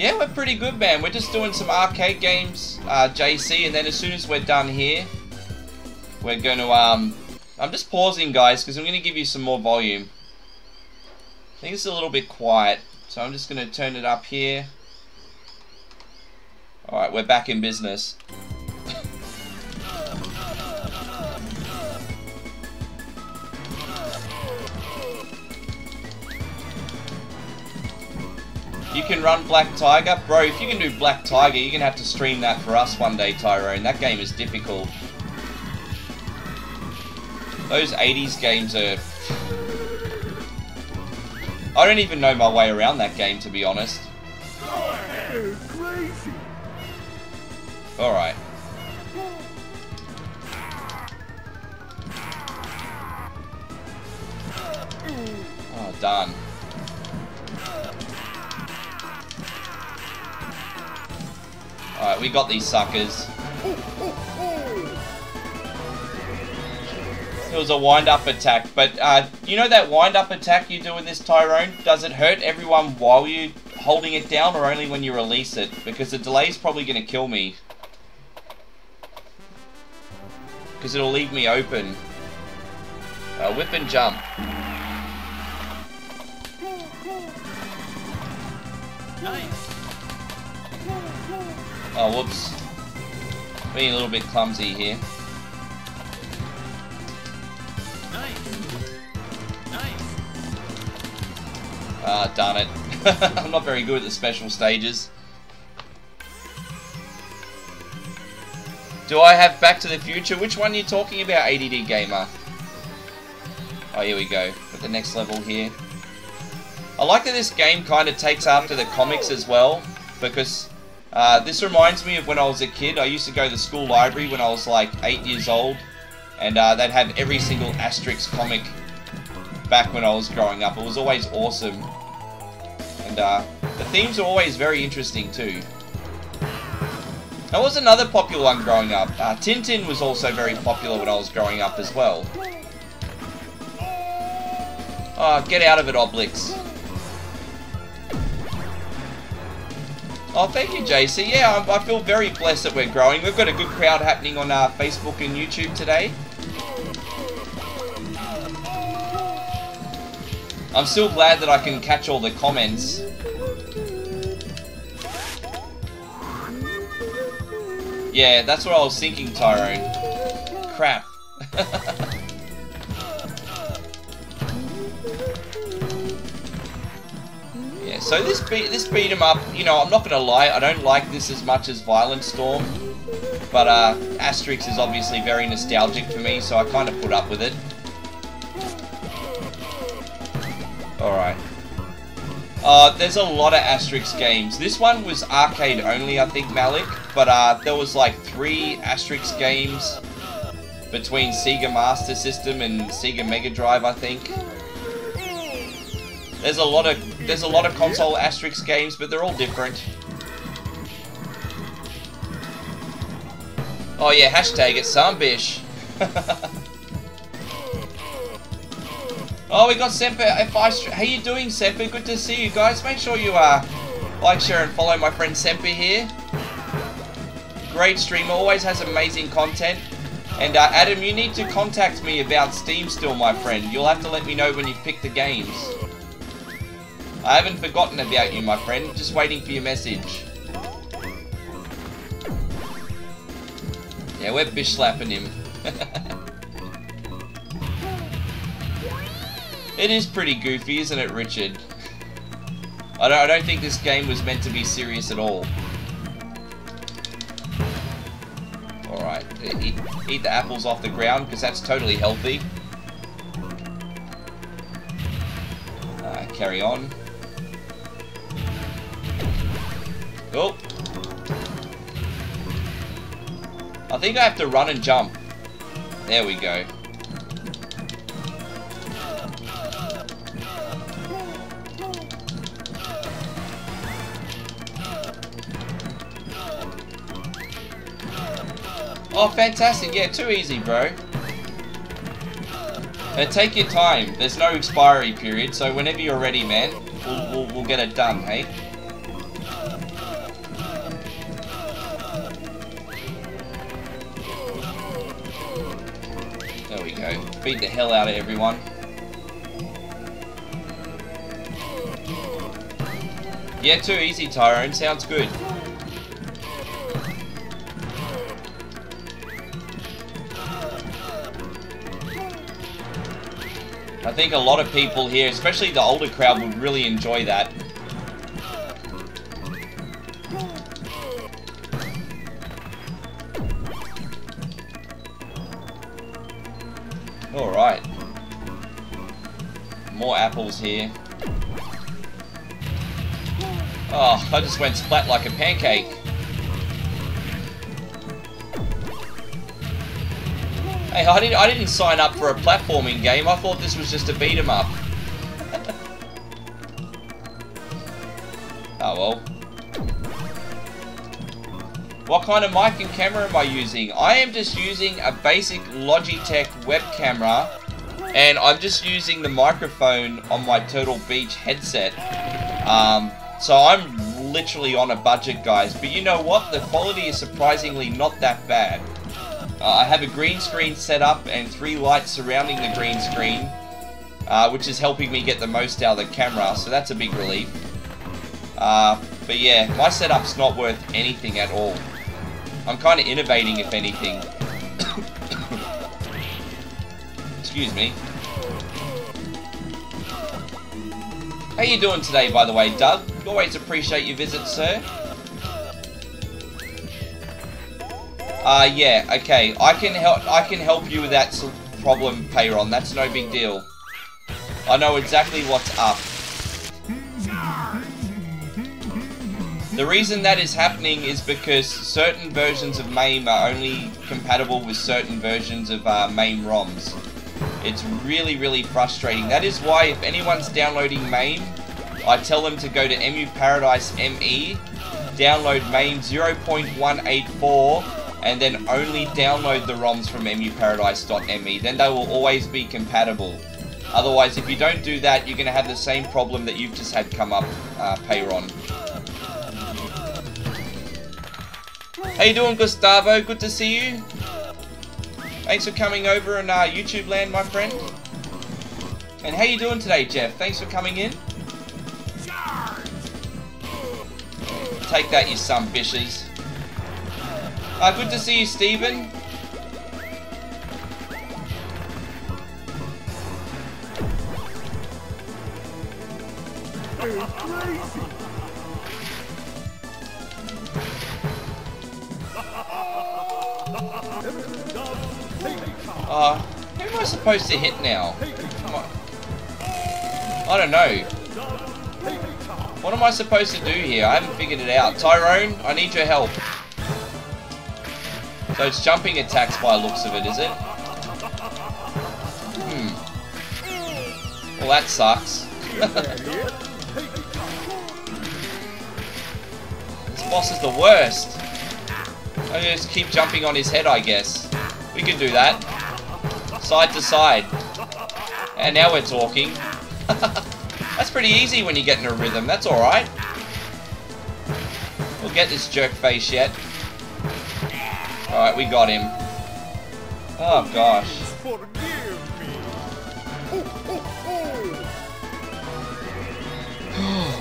Yeah, we're pretty good, man. We're just doing some arcade games, uh, JC, and then as soon as we're done here, we're going to, um... I'm just pausing, guys, because I'm going to give you some more volume. I think it's a little bit quiet, so I'm just going to turn it up here. Alright, we're back in business. You can run Black Tiger? Bro, if you can do Black Tiger, you're going to have to stream that for us one day, Tyrone. That game is difficult. Those 80s games are... I don't even know my way around that game, to be honest. Alright. Oh, done. Alright, we got these suckers. It was a wind-up attack, but uh, you know that wind-up attack you do with this Tyrone? Does it hurt everyone while you're holding it down or only when you release it? Because the delay is probably going to kill me. Because it'll leave me open. Uh, whip and jump. Nice. Oh, whoops. Being a little bit clumsy here. Ah, darn it. I'm not very good at the special stages. Do I have Back to the Future? Which one are you talking about, ADD Gamer? Oh, here we go. At the next level here. I like that this game kind of takes after the comics as well, because uh, this reminds me of when I was a kid. I used to go to the school library when I was like 8 years old. And uh, they'd have every single Asterix comic back when I was growing up. It was always awesome. And uh, the themes are always very interesting too. That was another popular one growing up. Uh, Tintin was also very popular when I was growing up as well. Oh, get out of it, Obelix. Oh, thank you, JC. Yeah, I, I, feel very blessed that we're growing. We've got a good crowd happening on uh, Facebook and YouTube today. I'm still glad that I can catch all the comments. Yeah, that's what I was thinking, Tyrone. Crap. So this beat this beat 'em up, you know, I'm not gonna lie, I don't like this as much as Violent Storm. But uh, Asterix is obviously very nostalgic for me, so I kind of put up with it. Alright. Uh, there's a lot of Asterix games. This one was arcade only, I think, Malik. But uh, there was like three Asterix games between Sega Master System and Sega Mega Drive, I think. There's a lot of there's a lot of console Asterix games, but they're all different. Oh yeah, hashtag it Sambish. Oh, we got Semper F5. How you doing, Semper? Good to see you guys. Make sure you uh, like, share, and follow my friend Semper here. Great streamer, always has amazing content. And uh, Adam, you need to contact me about Steam still, my friend. You'll have to let me know when you've picked the games. I haven't forgotten about you, my friend. Just waiting for your message. Yeah, we're bish slapping him. It is pretty goofy, isn't it, Richard? I don't, I don't think this game was meant to be serious at all. Alright, eat, eat the apples off the ground, because that's totally healthy. Uh, carry on. Oh! I think I have to run and jump. There we go. Oh, fantastic. Yeah, too easy, bro. Uh, take your time. There's no expiry period, so whenever you're ready, man, we'll, we'll, we'll get it done, hey? Beat the hell out of everyone. Yeah, too easy, Tyrone. Sounds good. I think a lot of people here, especially the older crowd, would really enjoy that. Alright. More apples here. Oh, I just went splat like a pancake. Hey, I didn't, I didn't sign up for a platforming game. I thought this was just a beat 'em up. What kind of mic and camera am I using? I am just using a basic Logitech web camera and I'm just using the microphone on my Turtle Beach headset. Um, so I'm literally on a budget, guys. But you know what? The quality is surprisingly not that bad. Uh, I have a green screen set up and three lights surrounding the green screen, uh, which is helping me get the most out of the camera, so that's a big relief. Uh, but yeah, my setup's not worth anything at all. I'm kind of innovating, if anything. Excuse me. How you doing today, by the way, Doug? Always appreciate your visit, sir. Uh, yeah, okay. I can help. I can help you with that problem, Payron. That's no big deal. I know exactly what's up. The reason that is happening is because certain versions of MAME are only compatible with certain versions of uh, MAME ROMs. It's really, really frustrating. That is why if anyone's downloading MAME, I tell them to go to EMU Paradise ME, download MAME 0.184, and then only download the ROMs from emuparadise.me. Then they will always be compatible. Otherwise, if you don't do that, you're going to have the same problem that you've just had come up, uh, Payron. How you doing, Gustavo? Good to see you. Thanks for coming over in uh, YouTube land, my friend. And how you doing today, Jeff? Thanks for coming in. Take that, you some bitches. Uh, good to see you, Stephen. Uh, who am I supposed to hit now? I don't know. What am I supposed to do here? I haven't figured it out. Tyrone, I need your help. So it's jumping attacks by looks of it, is it? Hmm. Well, that sucks. this boss is the worst. I just keep jumping on his head, I guess. We can do that. Side to side. And now we're talking. That's pretty easy when you get in a rhythm. That's alright. We'll get this jerk face yet. Alright, we got him. Oh, gosh.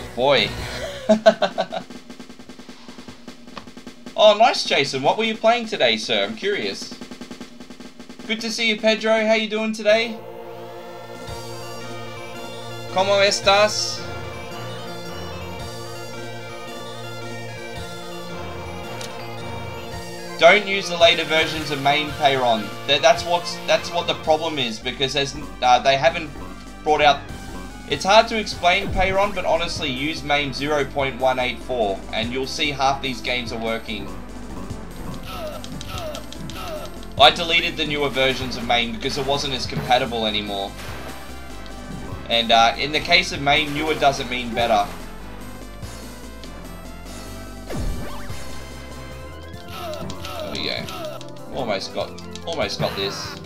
Boy. oh, nice, Jason. What were you playing today, sir? I'm curious. Good to see you, Pedro. How you doing today? ¿Cómo estás? Don't use the later versions of MAME Payron. That's what's that's what the problem is because uh, they haven't brought out. It's hard to explain Payron, but honestly, use MAME 0.184 and you'll see half these games are working. I deleted the newer versions of MAME because it wasn't as compatible anymore. And uh, in the case of MAME, newer doesn't mean better. There we go. Almost got, almost got this.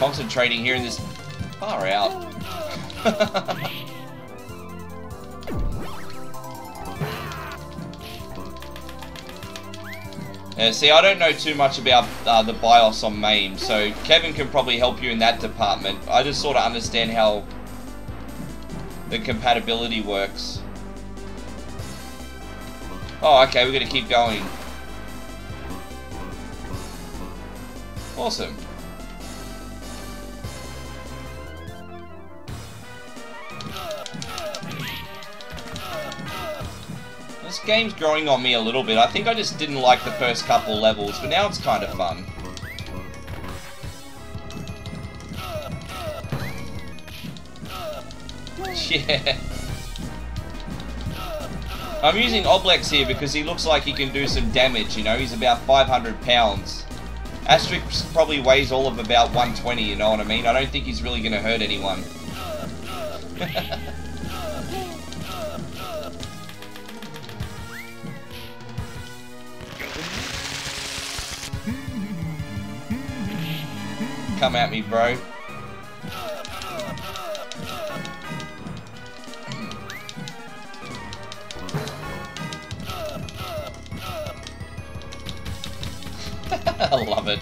Concentrating here in this far out. Yeah, see, I don't know too much about uh, the BIOS on MAME, so Kevin can probably help you in that department. I just sort of understand how the compatibility works. Oh, okay, we're going to keep going. Awesome. This game's growing on me a little bit. I think I just didn't like the first couple levels, but now it's kind of fun. Yeah. I'm using Obelix here because he looks like he can do some damage, you know, he's about 500 pounds. Asterix probably weighs all of about 120, you know what I mean? I don't think he's really going to hurt anyone. Come at me, bro. I love it.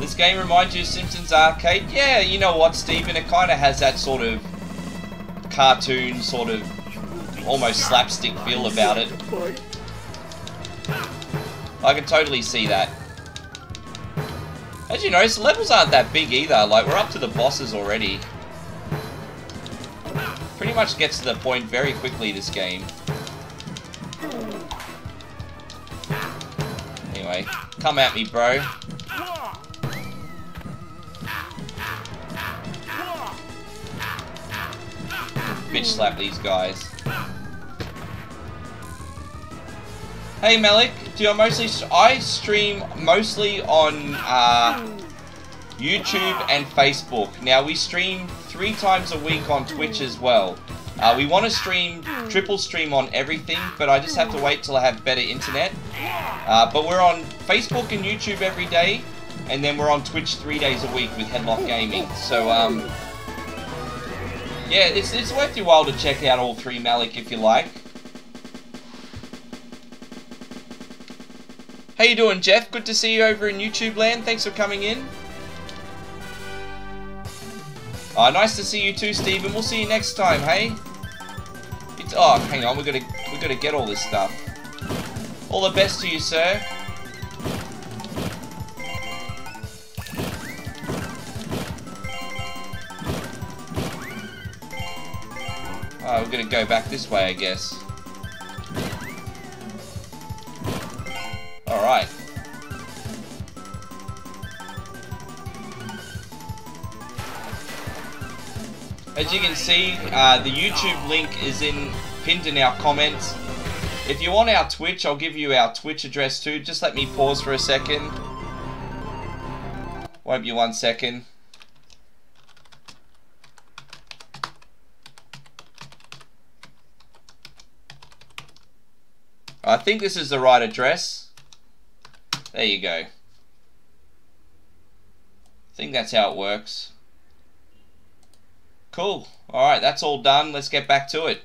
This game reminds you of Simpsons Arcade? Yeah, you know what, Stephen? It kind of has that sort of cartoon, sort of almost slapstick feel about it. I can totally see that. As you notice, levels aren't that big either. Like, we're up to the bosses already. Pretty much gets to the point very quickly, this game. Anyway, come at me, bro. Bitch slap these guys. Hey Malik, do you mostly I stream mostly on uh, YouTube and Facebook. Now we stream three times a week on Twitch as well. Uh, we want to stream triple stream on everything, but I just have to wait till I have better internet. Uh, but we're on Facebook and YouTube every day, and then we're on Twitch three days a week with Headlock Gaming. So um, yeah, it's it's worth your while to check out all three Malik if you like. How you doing, Jeff? Good to see you over in YouTube land. Thanks for coming in. Oh, nice to see you too, Stephen. We'll see you next time, hey? It's Oh, hang on, we gotta we gotta get all this stuff. All the best to you, sir. Oh, we're gonna go back this way, I guess. Alright. As you can see, uh, the YouTube link is in pinned in our comments. If you want our Twitch, I'll give you our Twitch address too. Just let me pause for a second. Won't be one second. I think this is the right address. There you go. I think that's how it works. Cool. Alright, that's all done. Let's get back to it.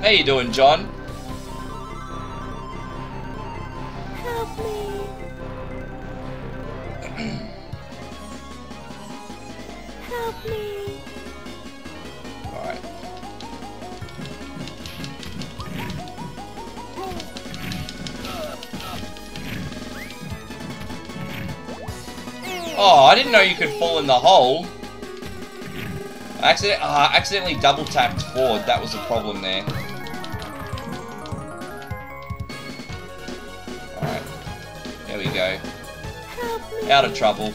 How you doing, John? Oh, I didn't know you could fall in the hole. I accident uh, accidentally double tapped forward. That was the problem there. Alright. There we go. Out of trouble.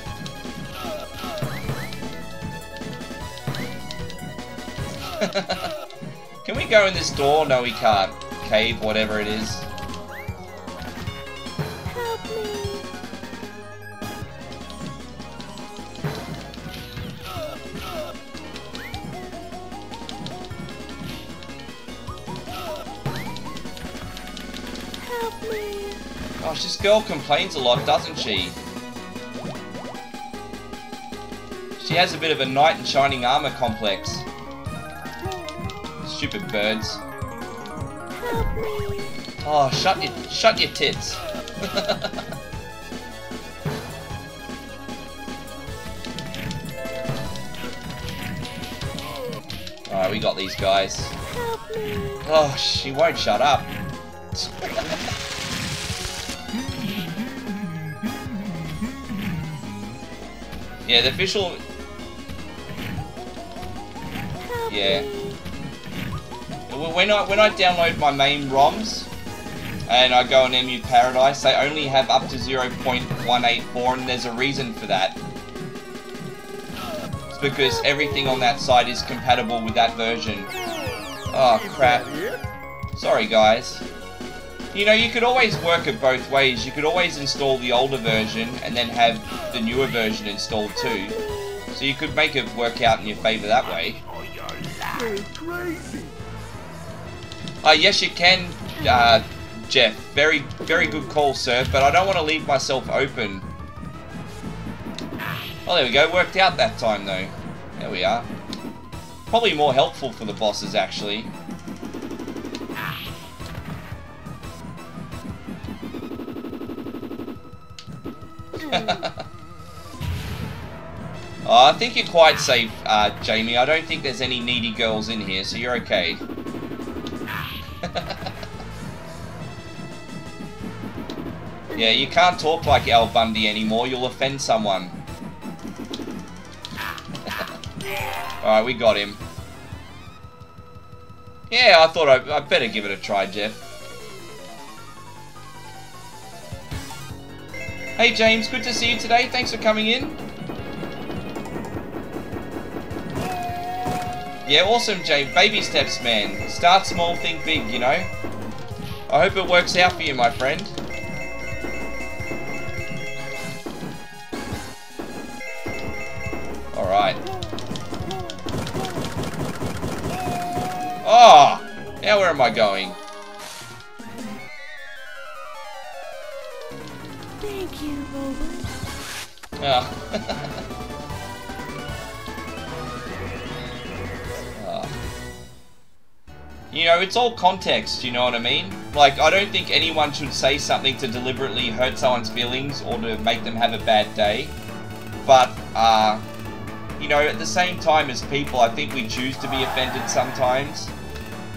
Can we go in this door? No, we can't. Cave, whatever it is. Gosh, this girl complains a lot, doesn't she? She has a bit of a knight in shining armor complex. Stupid birds. Oh, shut your shut your tits. Alright, we got these guys. Oh, she won't shut up. yeah, the official. Yeah. When I when I download my MAME ROMs and I go on Emuparadise, they only have up to 0.184, and there's a reason for that. It's because everything on that site is compatible with that version. Oh crap. Sorry guys. You know, you could always work it both ways. You could always install the older version and then have the newer version installed too. So you could make it work out in your favor that way. Uh, yes, you can, uh, Jeff. Very, very good call, sir. But I don't want to leave myself open. Oh, there we go. Worked out that time, though. There we are. Probably more helpful for the bosses, actually. Oh, I think you're quite safe, uh, Jamie. I don't think there's any needy girls in here, so you're okay. yeah, you can't talk like Al Bundy anymore. You'll offend someone. Alright, we got him. Yeah, I thought I, I better give it a try, Jeff. Hey, James. Good to see you today. Thanks for coming in. Yeah, awesome, James. Baby steps, man. Start small, think big, you know? I hope it works out for you, my friend. Alright. Oh! Ah, now where am I going? Thank you. You know, it's all context, you know what I mean? Like, I don't think anyone should say something to deliberately hurt someone's feelings or to make them have a bad day. But, uh, you know, at the same time as people, I think we choose to be offended sometimes.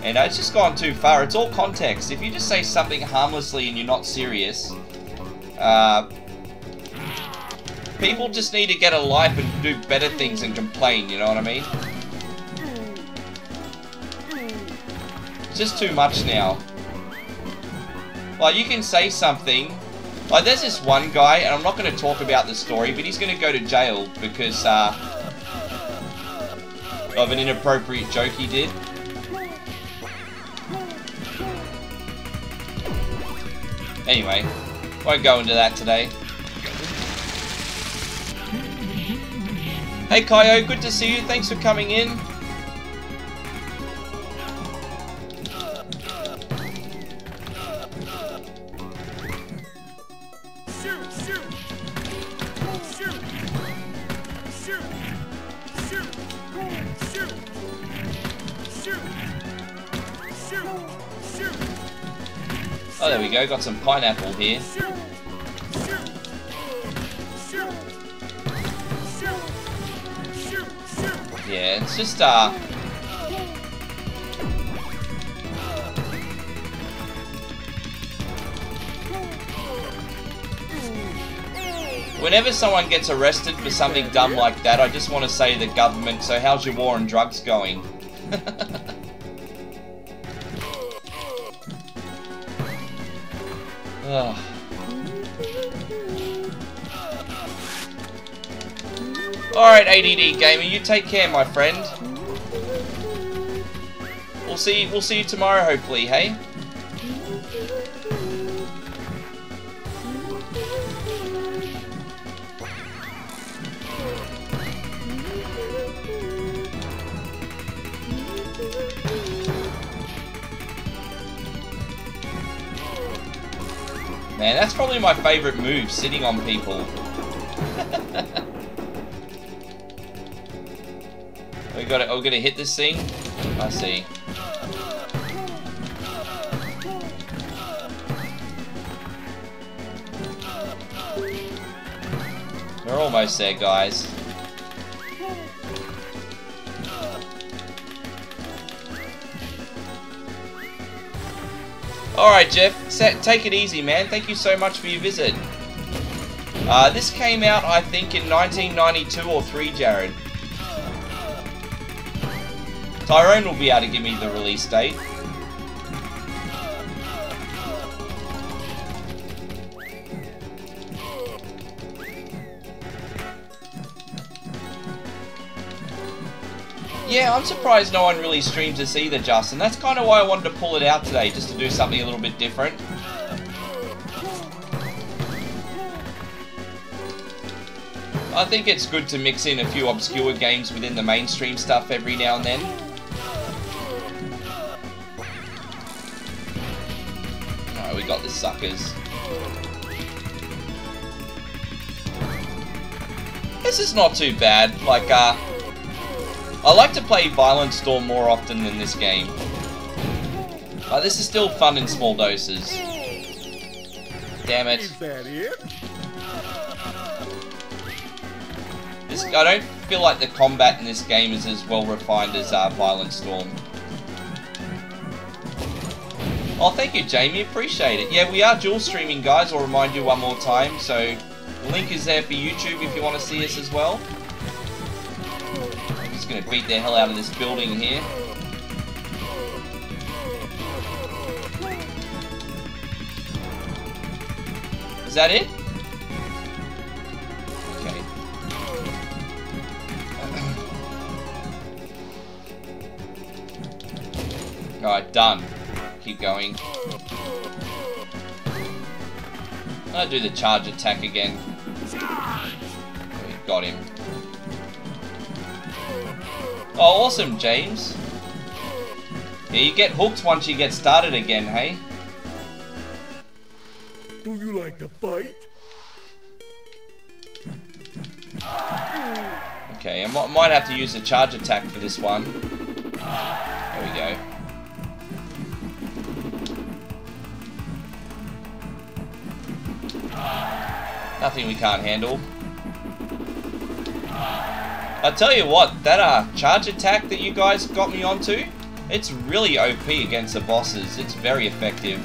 And it's just gone too far. It's all context. If you just say something harmlessly and you're not serious, uh, people just need to get a life and do better things and complain, you know what I mean? It's just too much now. Like, you can say something. Like, there's this one guy, and I'm not going to talk about the story, but he's going to go to jail because uh, of an inappropriate joke he did. Anyway, won't go into that today. Hey Kaio, good to see you. Thanks for coming in. Go. Got some pineapple here. Yeah, it's just, uh... Whenever someone gets arrested for something dumb like that, I just want to say to the government, so how's your war on drugs going? Ugh. Alright, ADD Gamer, you take care, my friend. We'll see we'll see you tomorrow, hopefully, hey? That's probably my favorite move, sitting on people. we got it. Are we gonna hit this thing? I see. We're almost there, guys. Alright, Jeff. Take it easy, man. Thank you so much for your visit. Uh, this came out, I think, in 1992 or 3, Jared. Tyrone will be able to give me the release date. Yeah, I'm surprised no one really streams this either, Justin. That's kind of why I wanted to pull it out today, just to do something a little bit different. I think it's good to mix in a few obscure games within the mainstream stuff every now and then. Alright, we got the suckers. This is not too bad. Like, uh, I like to play Violent Storm more often than this game. Uh, this is still fun in small doses. Damn it. Is that it? This, I don't feel like the combat in this game is as well refined as uh, Violent Storm. Oh, thank you, Jamie. Appreciate it. Yeah, we are dual streaming, guys. I'll remind you one more time. So, link is there for YouTube if you want to see us as well. Going to beat the hell out of this building here. Is that it? Okay. Alright, done. Keep going. I'll do the charge attack again. Got him. Oh, awesome, James. Yeah, you get hooked once you get started again, hey? Do you like to fight? Okay, I might have to use a charge attack for this one. There we go. Nothing we can't handle. I tell you what, that uh, charge attack that you guys got me onto, it's really OP against the bosses. It's very effective.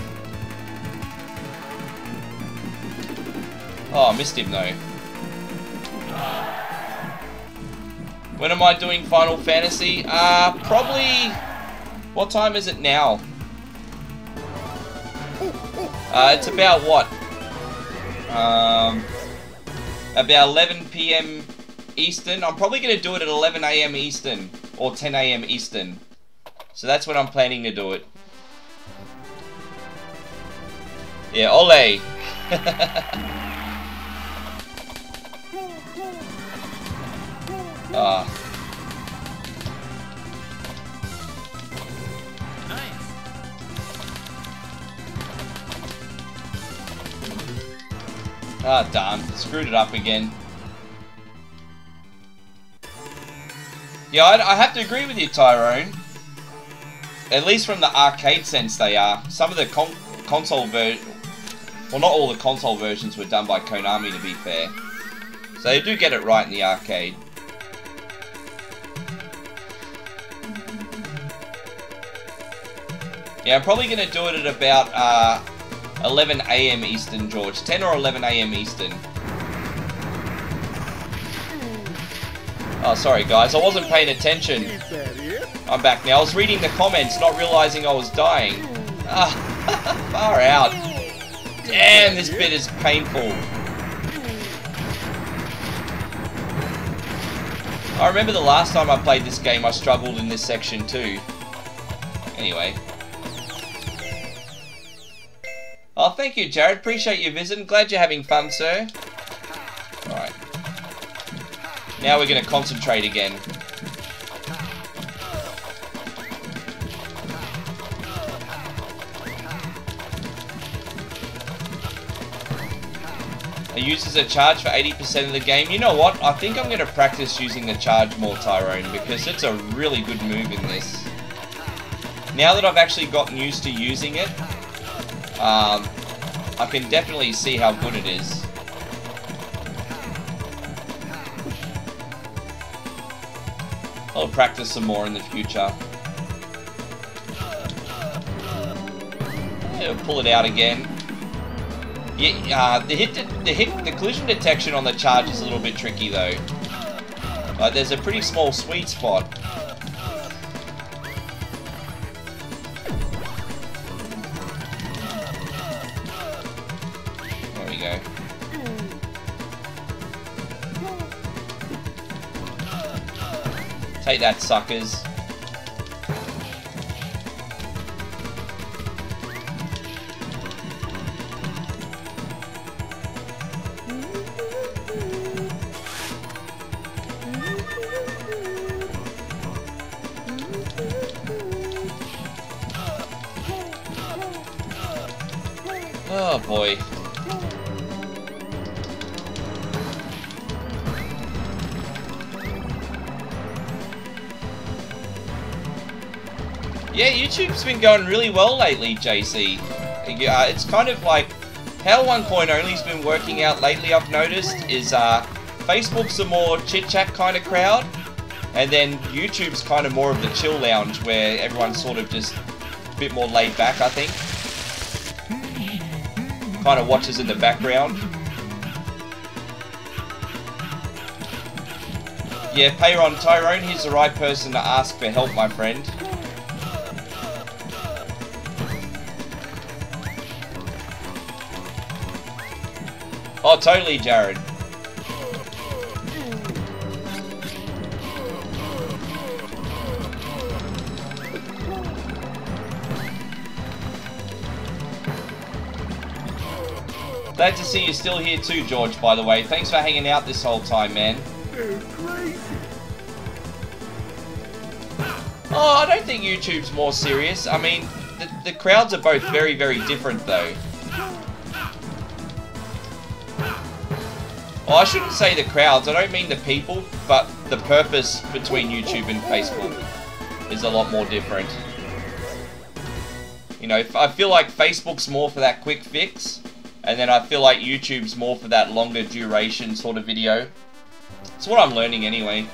Oh, I missed him though. When am I doing Final Fantasy? Uh, probably... What time is it now? Uh, it's about what? Um, about 11 p.m. Eastern. I'm probably going to do it at 11 a.m. Eastern or 10 a.m. Eastern. So that's when I'm planning to do it. Yeah, ole. Ah. Ah, darn. Screwed it up again. Yeah, I, I have to agree with you, Tyrone. At least from the arcade sense, they are. Some of the con console ver... Well, not all the console versions were done by Konami, to be fair. So they do get it right in the arcade. Yeah, I'm probably going to do it at about uh, 11 a.m. Eastern, George. 10 or 11 a.m. Eastern. Oh, sorry guys, I wasn't paying attention. I'm back now. I was reading the comments, not realizing I was dying. Ah, far out. Damn, this bit is painful. I remember the last time I played this game, I struggled in this section too. Anyway. Oh, thank you, Jared. Appreciate your visit. Glad you're having fun, sir. Alright. Now we're going to concentrate again. It uses a charge for 80% of the game. You know what? I think I'm going to practice using the charge more, Tyrone, because it's a really good move in this. Now that I've actually gotten used to using it, um, I can definitely see how good it is. I'll practice some more in the future. Yeah, pull it out again. Yeah, uh, the hit, the hit, the collision detection on the charge is a little bit tricky though. Like, there's a pretty small sweet spot. That, suckers. YouTube's been going really well lately, JC. Yeah, it's kind of like how One Coin Only's been working out lately. I've noticed is uh, Facebook's a more chit chat kind of crowd, and then YouTube's kind of more of the chill lounge where everyone's sort of just a bit more laid back. I think kind of watches in the background. Yeah, Payron Tyrone, he's the right person to ask for help, my friend. Oh, totally, Jared. Glad to see you're still here too, George, by the way. Thanks for hanging out this whole time, man. Oh, I don't think YouTube's more serious. I mean, the, the crowds are both very, very different, though. Well, I shouldn't say the crowds. I don't mean the people, but the purpose between YouTube and Facebook is a lot more different. You know, I feel like Facebook's more for that quick fix, and then I feel like YouTube's more for that longer duration sort of video. It's what I'm learning anyway.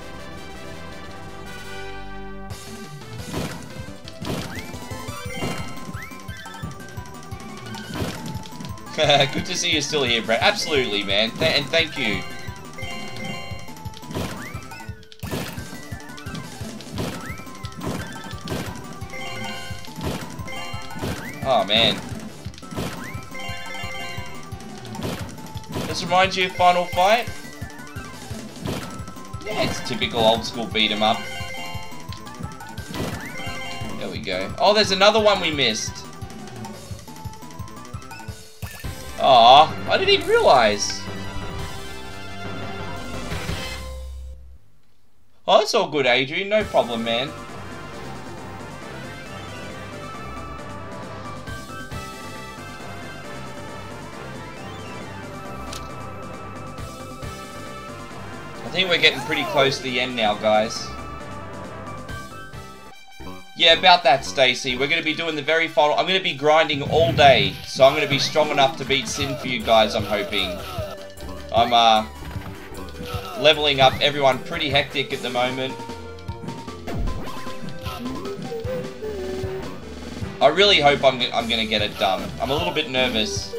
Good to see you're still here, Brett. Absolutely, man. Th and thank you. Oh, man. This reminds you of Final Fight? Yeah, it's typical old school beat 'em up. There we go. Oh, there's another one we missed. Aw, I didn't even realize. Oh, that's all good, Adrian. No problem, man. I think we're getting pretty close to the end now, guys. Yeah, about that, Stacy. We're going to be doing the very final... I'm going to be grinding all day, so I'm going to be strong enough to beat Sin for you guys, I'm hoping. I'm, uh... Leveling up everyone pretty hectic at the moment. I really hope I'm, I'm going to get it done. I'm a little bit nervous.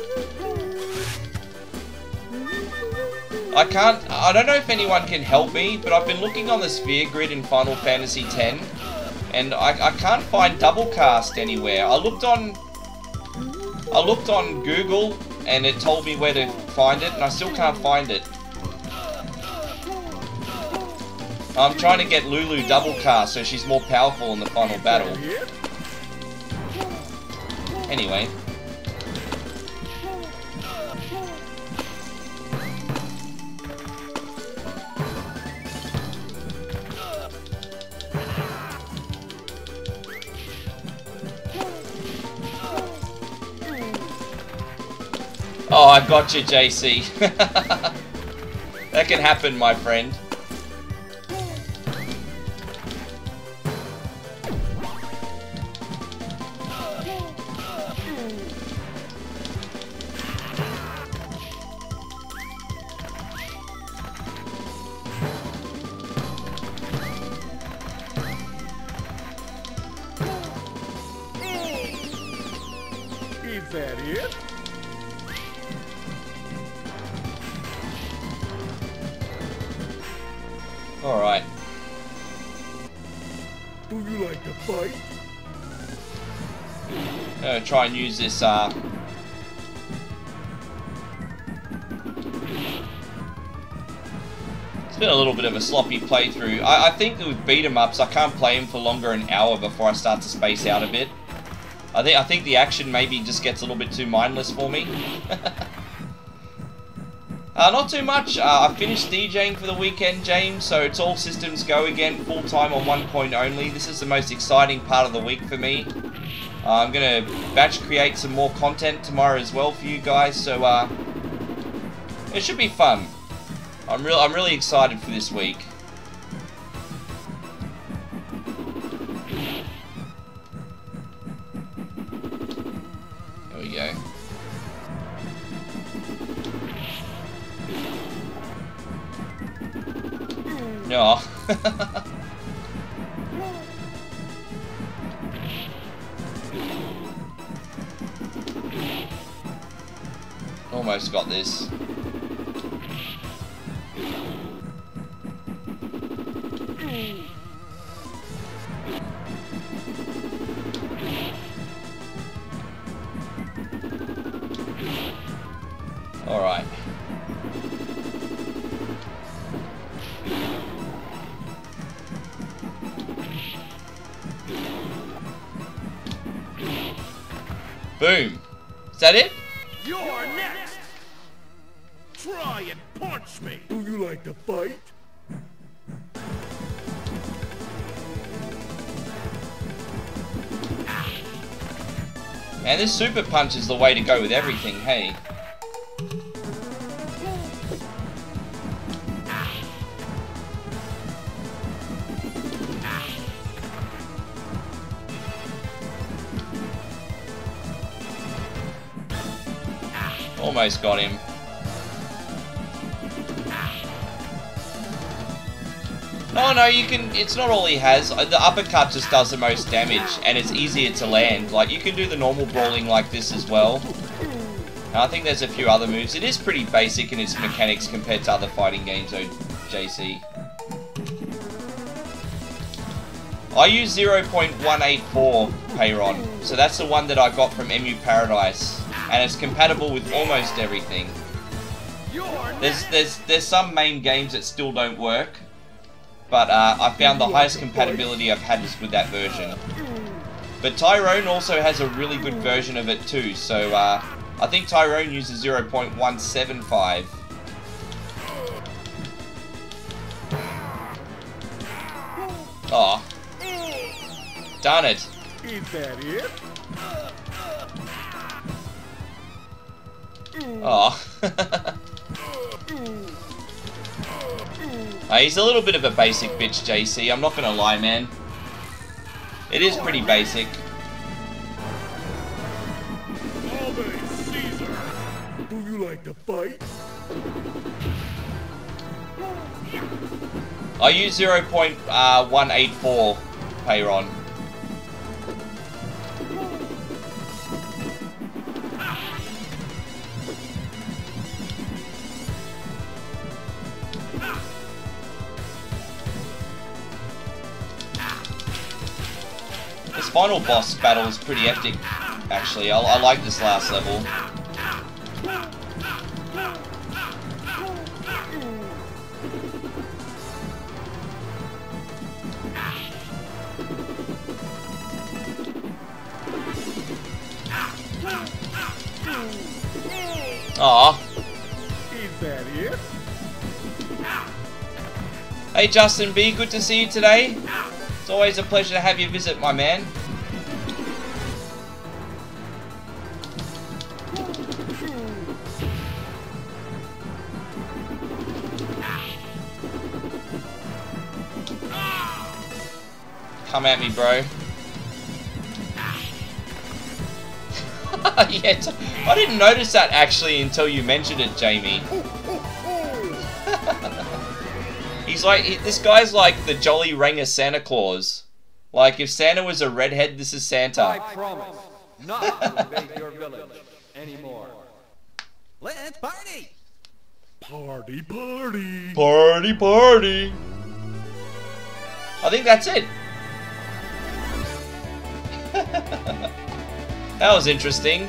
I can't... I don't know if anyone can help me, but I've been looking on the sphere grid in Final Fantasy X, and I, I can't find double cast anywhere. I looked on... I looked on Google, and it told me where to find it, and I still can't find it. I'm trying to get Lulu double cast so she's more powerful in the final battle. Anyway. Oh, I got you, JC. that can happen, my friend. Use this, uh... It's been a little bit of a sloppy playthrough. I, I think with beat 'em ups, I can't play them for longer an hour before I start to space out a bit. I think I think the action maybe just gets a little bit too mindless for me. uh, not too much. Uh, I finished DJing for the weekend, James, so it's all systems go again, full time on one coin only. This is the most exciting part of the week for me. Uh, I'm gonna batch create some more content tomorrow as well for you guys, so uh, it should be fun. I'm real. I'm really excited for this week. There we go. No. this super punch is the way to go with everything, hey. Almost got him. No, you can. It's not all he has. Uh, The uppercut just does the most damage, and it's easier to land. Like you can do the normal brawling like this as well. Now, I think there's a few other moves. It is pretty basic in its mechanics compared to other fighting games, though, JC. I use 0.184 Payron, so that's the one that I got from Emuparadise, and it's compatible with almost everything. There's there's there's some main games that still don't work, but uh, I found the highest compatibility I've had is with that version. But Tyrone also has a really good version of it too, so uh, I think Tyrone uses 0.175. Oh. Darn it. Is that it? Oh. uh, he's a little bit of a basic bitch, JC. I'm not gonna lie, man. It is pretty basic. Ave Caesar. Do you like to fight? I use 0.184 Payron. Final boss battle is pretty epic, actually. I, I like this last level. Aw. Is that it? Hey Justin B, good to see you today. It's always a pleasure to have you visit, my man. Come at me, bro. yeah, I didn't notice that actually until you mentioned it, Jamie. He's like, he, this guy's like the Jolly Ranger Santa Claus. Like, if Santa was a redhead, this is Santa. I Santa. promise not to invade your village anymore. Let's party! Party, party. Party, party. I think that's it. that was interesting.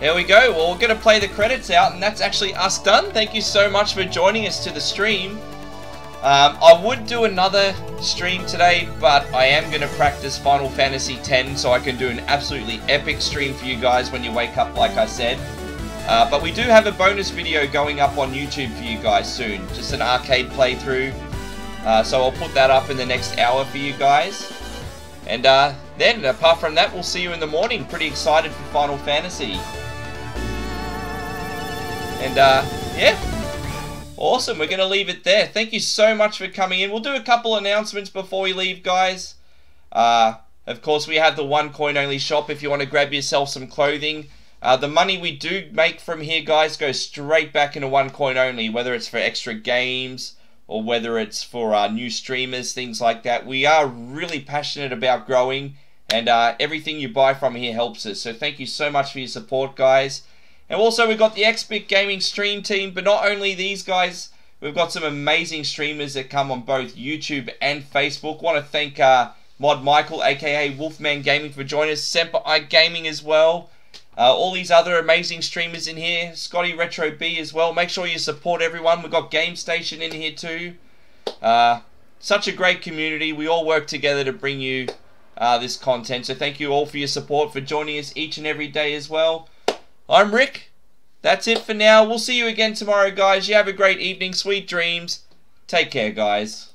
Here we go. Well, we're going to play the credits out, and that's actually us done. Thank you so much for joining us to the stream. Um, I would do another stream today, but I am going to practice Final Fantasy X so I can do an absolutely epic stream for you guys when you wake up, like I said. Uh, but we do have a bonus video going up on YouTube for you guys soon. Just an arcade playthrough. Uh, so I'll put that up in the next hour for you guys. And uh, then, apart from that, we'll see you in the morning. Pretty excited for Final Fantasy. And uh, yeah, awesome. We're going to leave it there. Thank you so much for coming in. We'll do a couple announcements before we leave, guys. Uh, of course, we have the one coin only shop if you want to grab yourself some clothing. Uh, the money we do make from here, guys, goes straight back into one coin only, whether it's for extra games or whether it's for uh, new streamers, things like that. We are really passionate about growing, and uh, everything you buy from here helps us. So thank you so much for your support, guys. And also, we've got the XBit Gaming stream team, but not only these guys, we've got some amazing streamers that come on both YouTube and Facebook. Want to thank uh, Mod Michael, aka Wolfman Gaming, for joining us, Semper I Gaming as well. Uh, all these other amazing streamers in here, Scotty Retro B as well. Make sure you support everyone. We've got Game Station in here too. Uh, such a great community. We all work together to bring you uh, this content. So thank you all for your support, for joining us each and every day as well. I'm Rick. That's it for now. We'll see you again tomorrow, guys. You have a great evening. Sweet dreams. Take care, guys.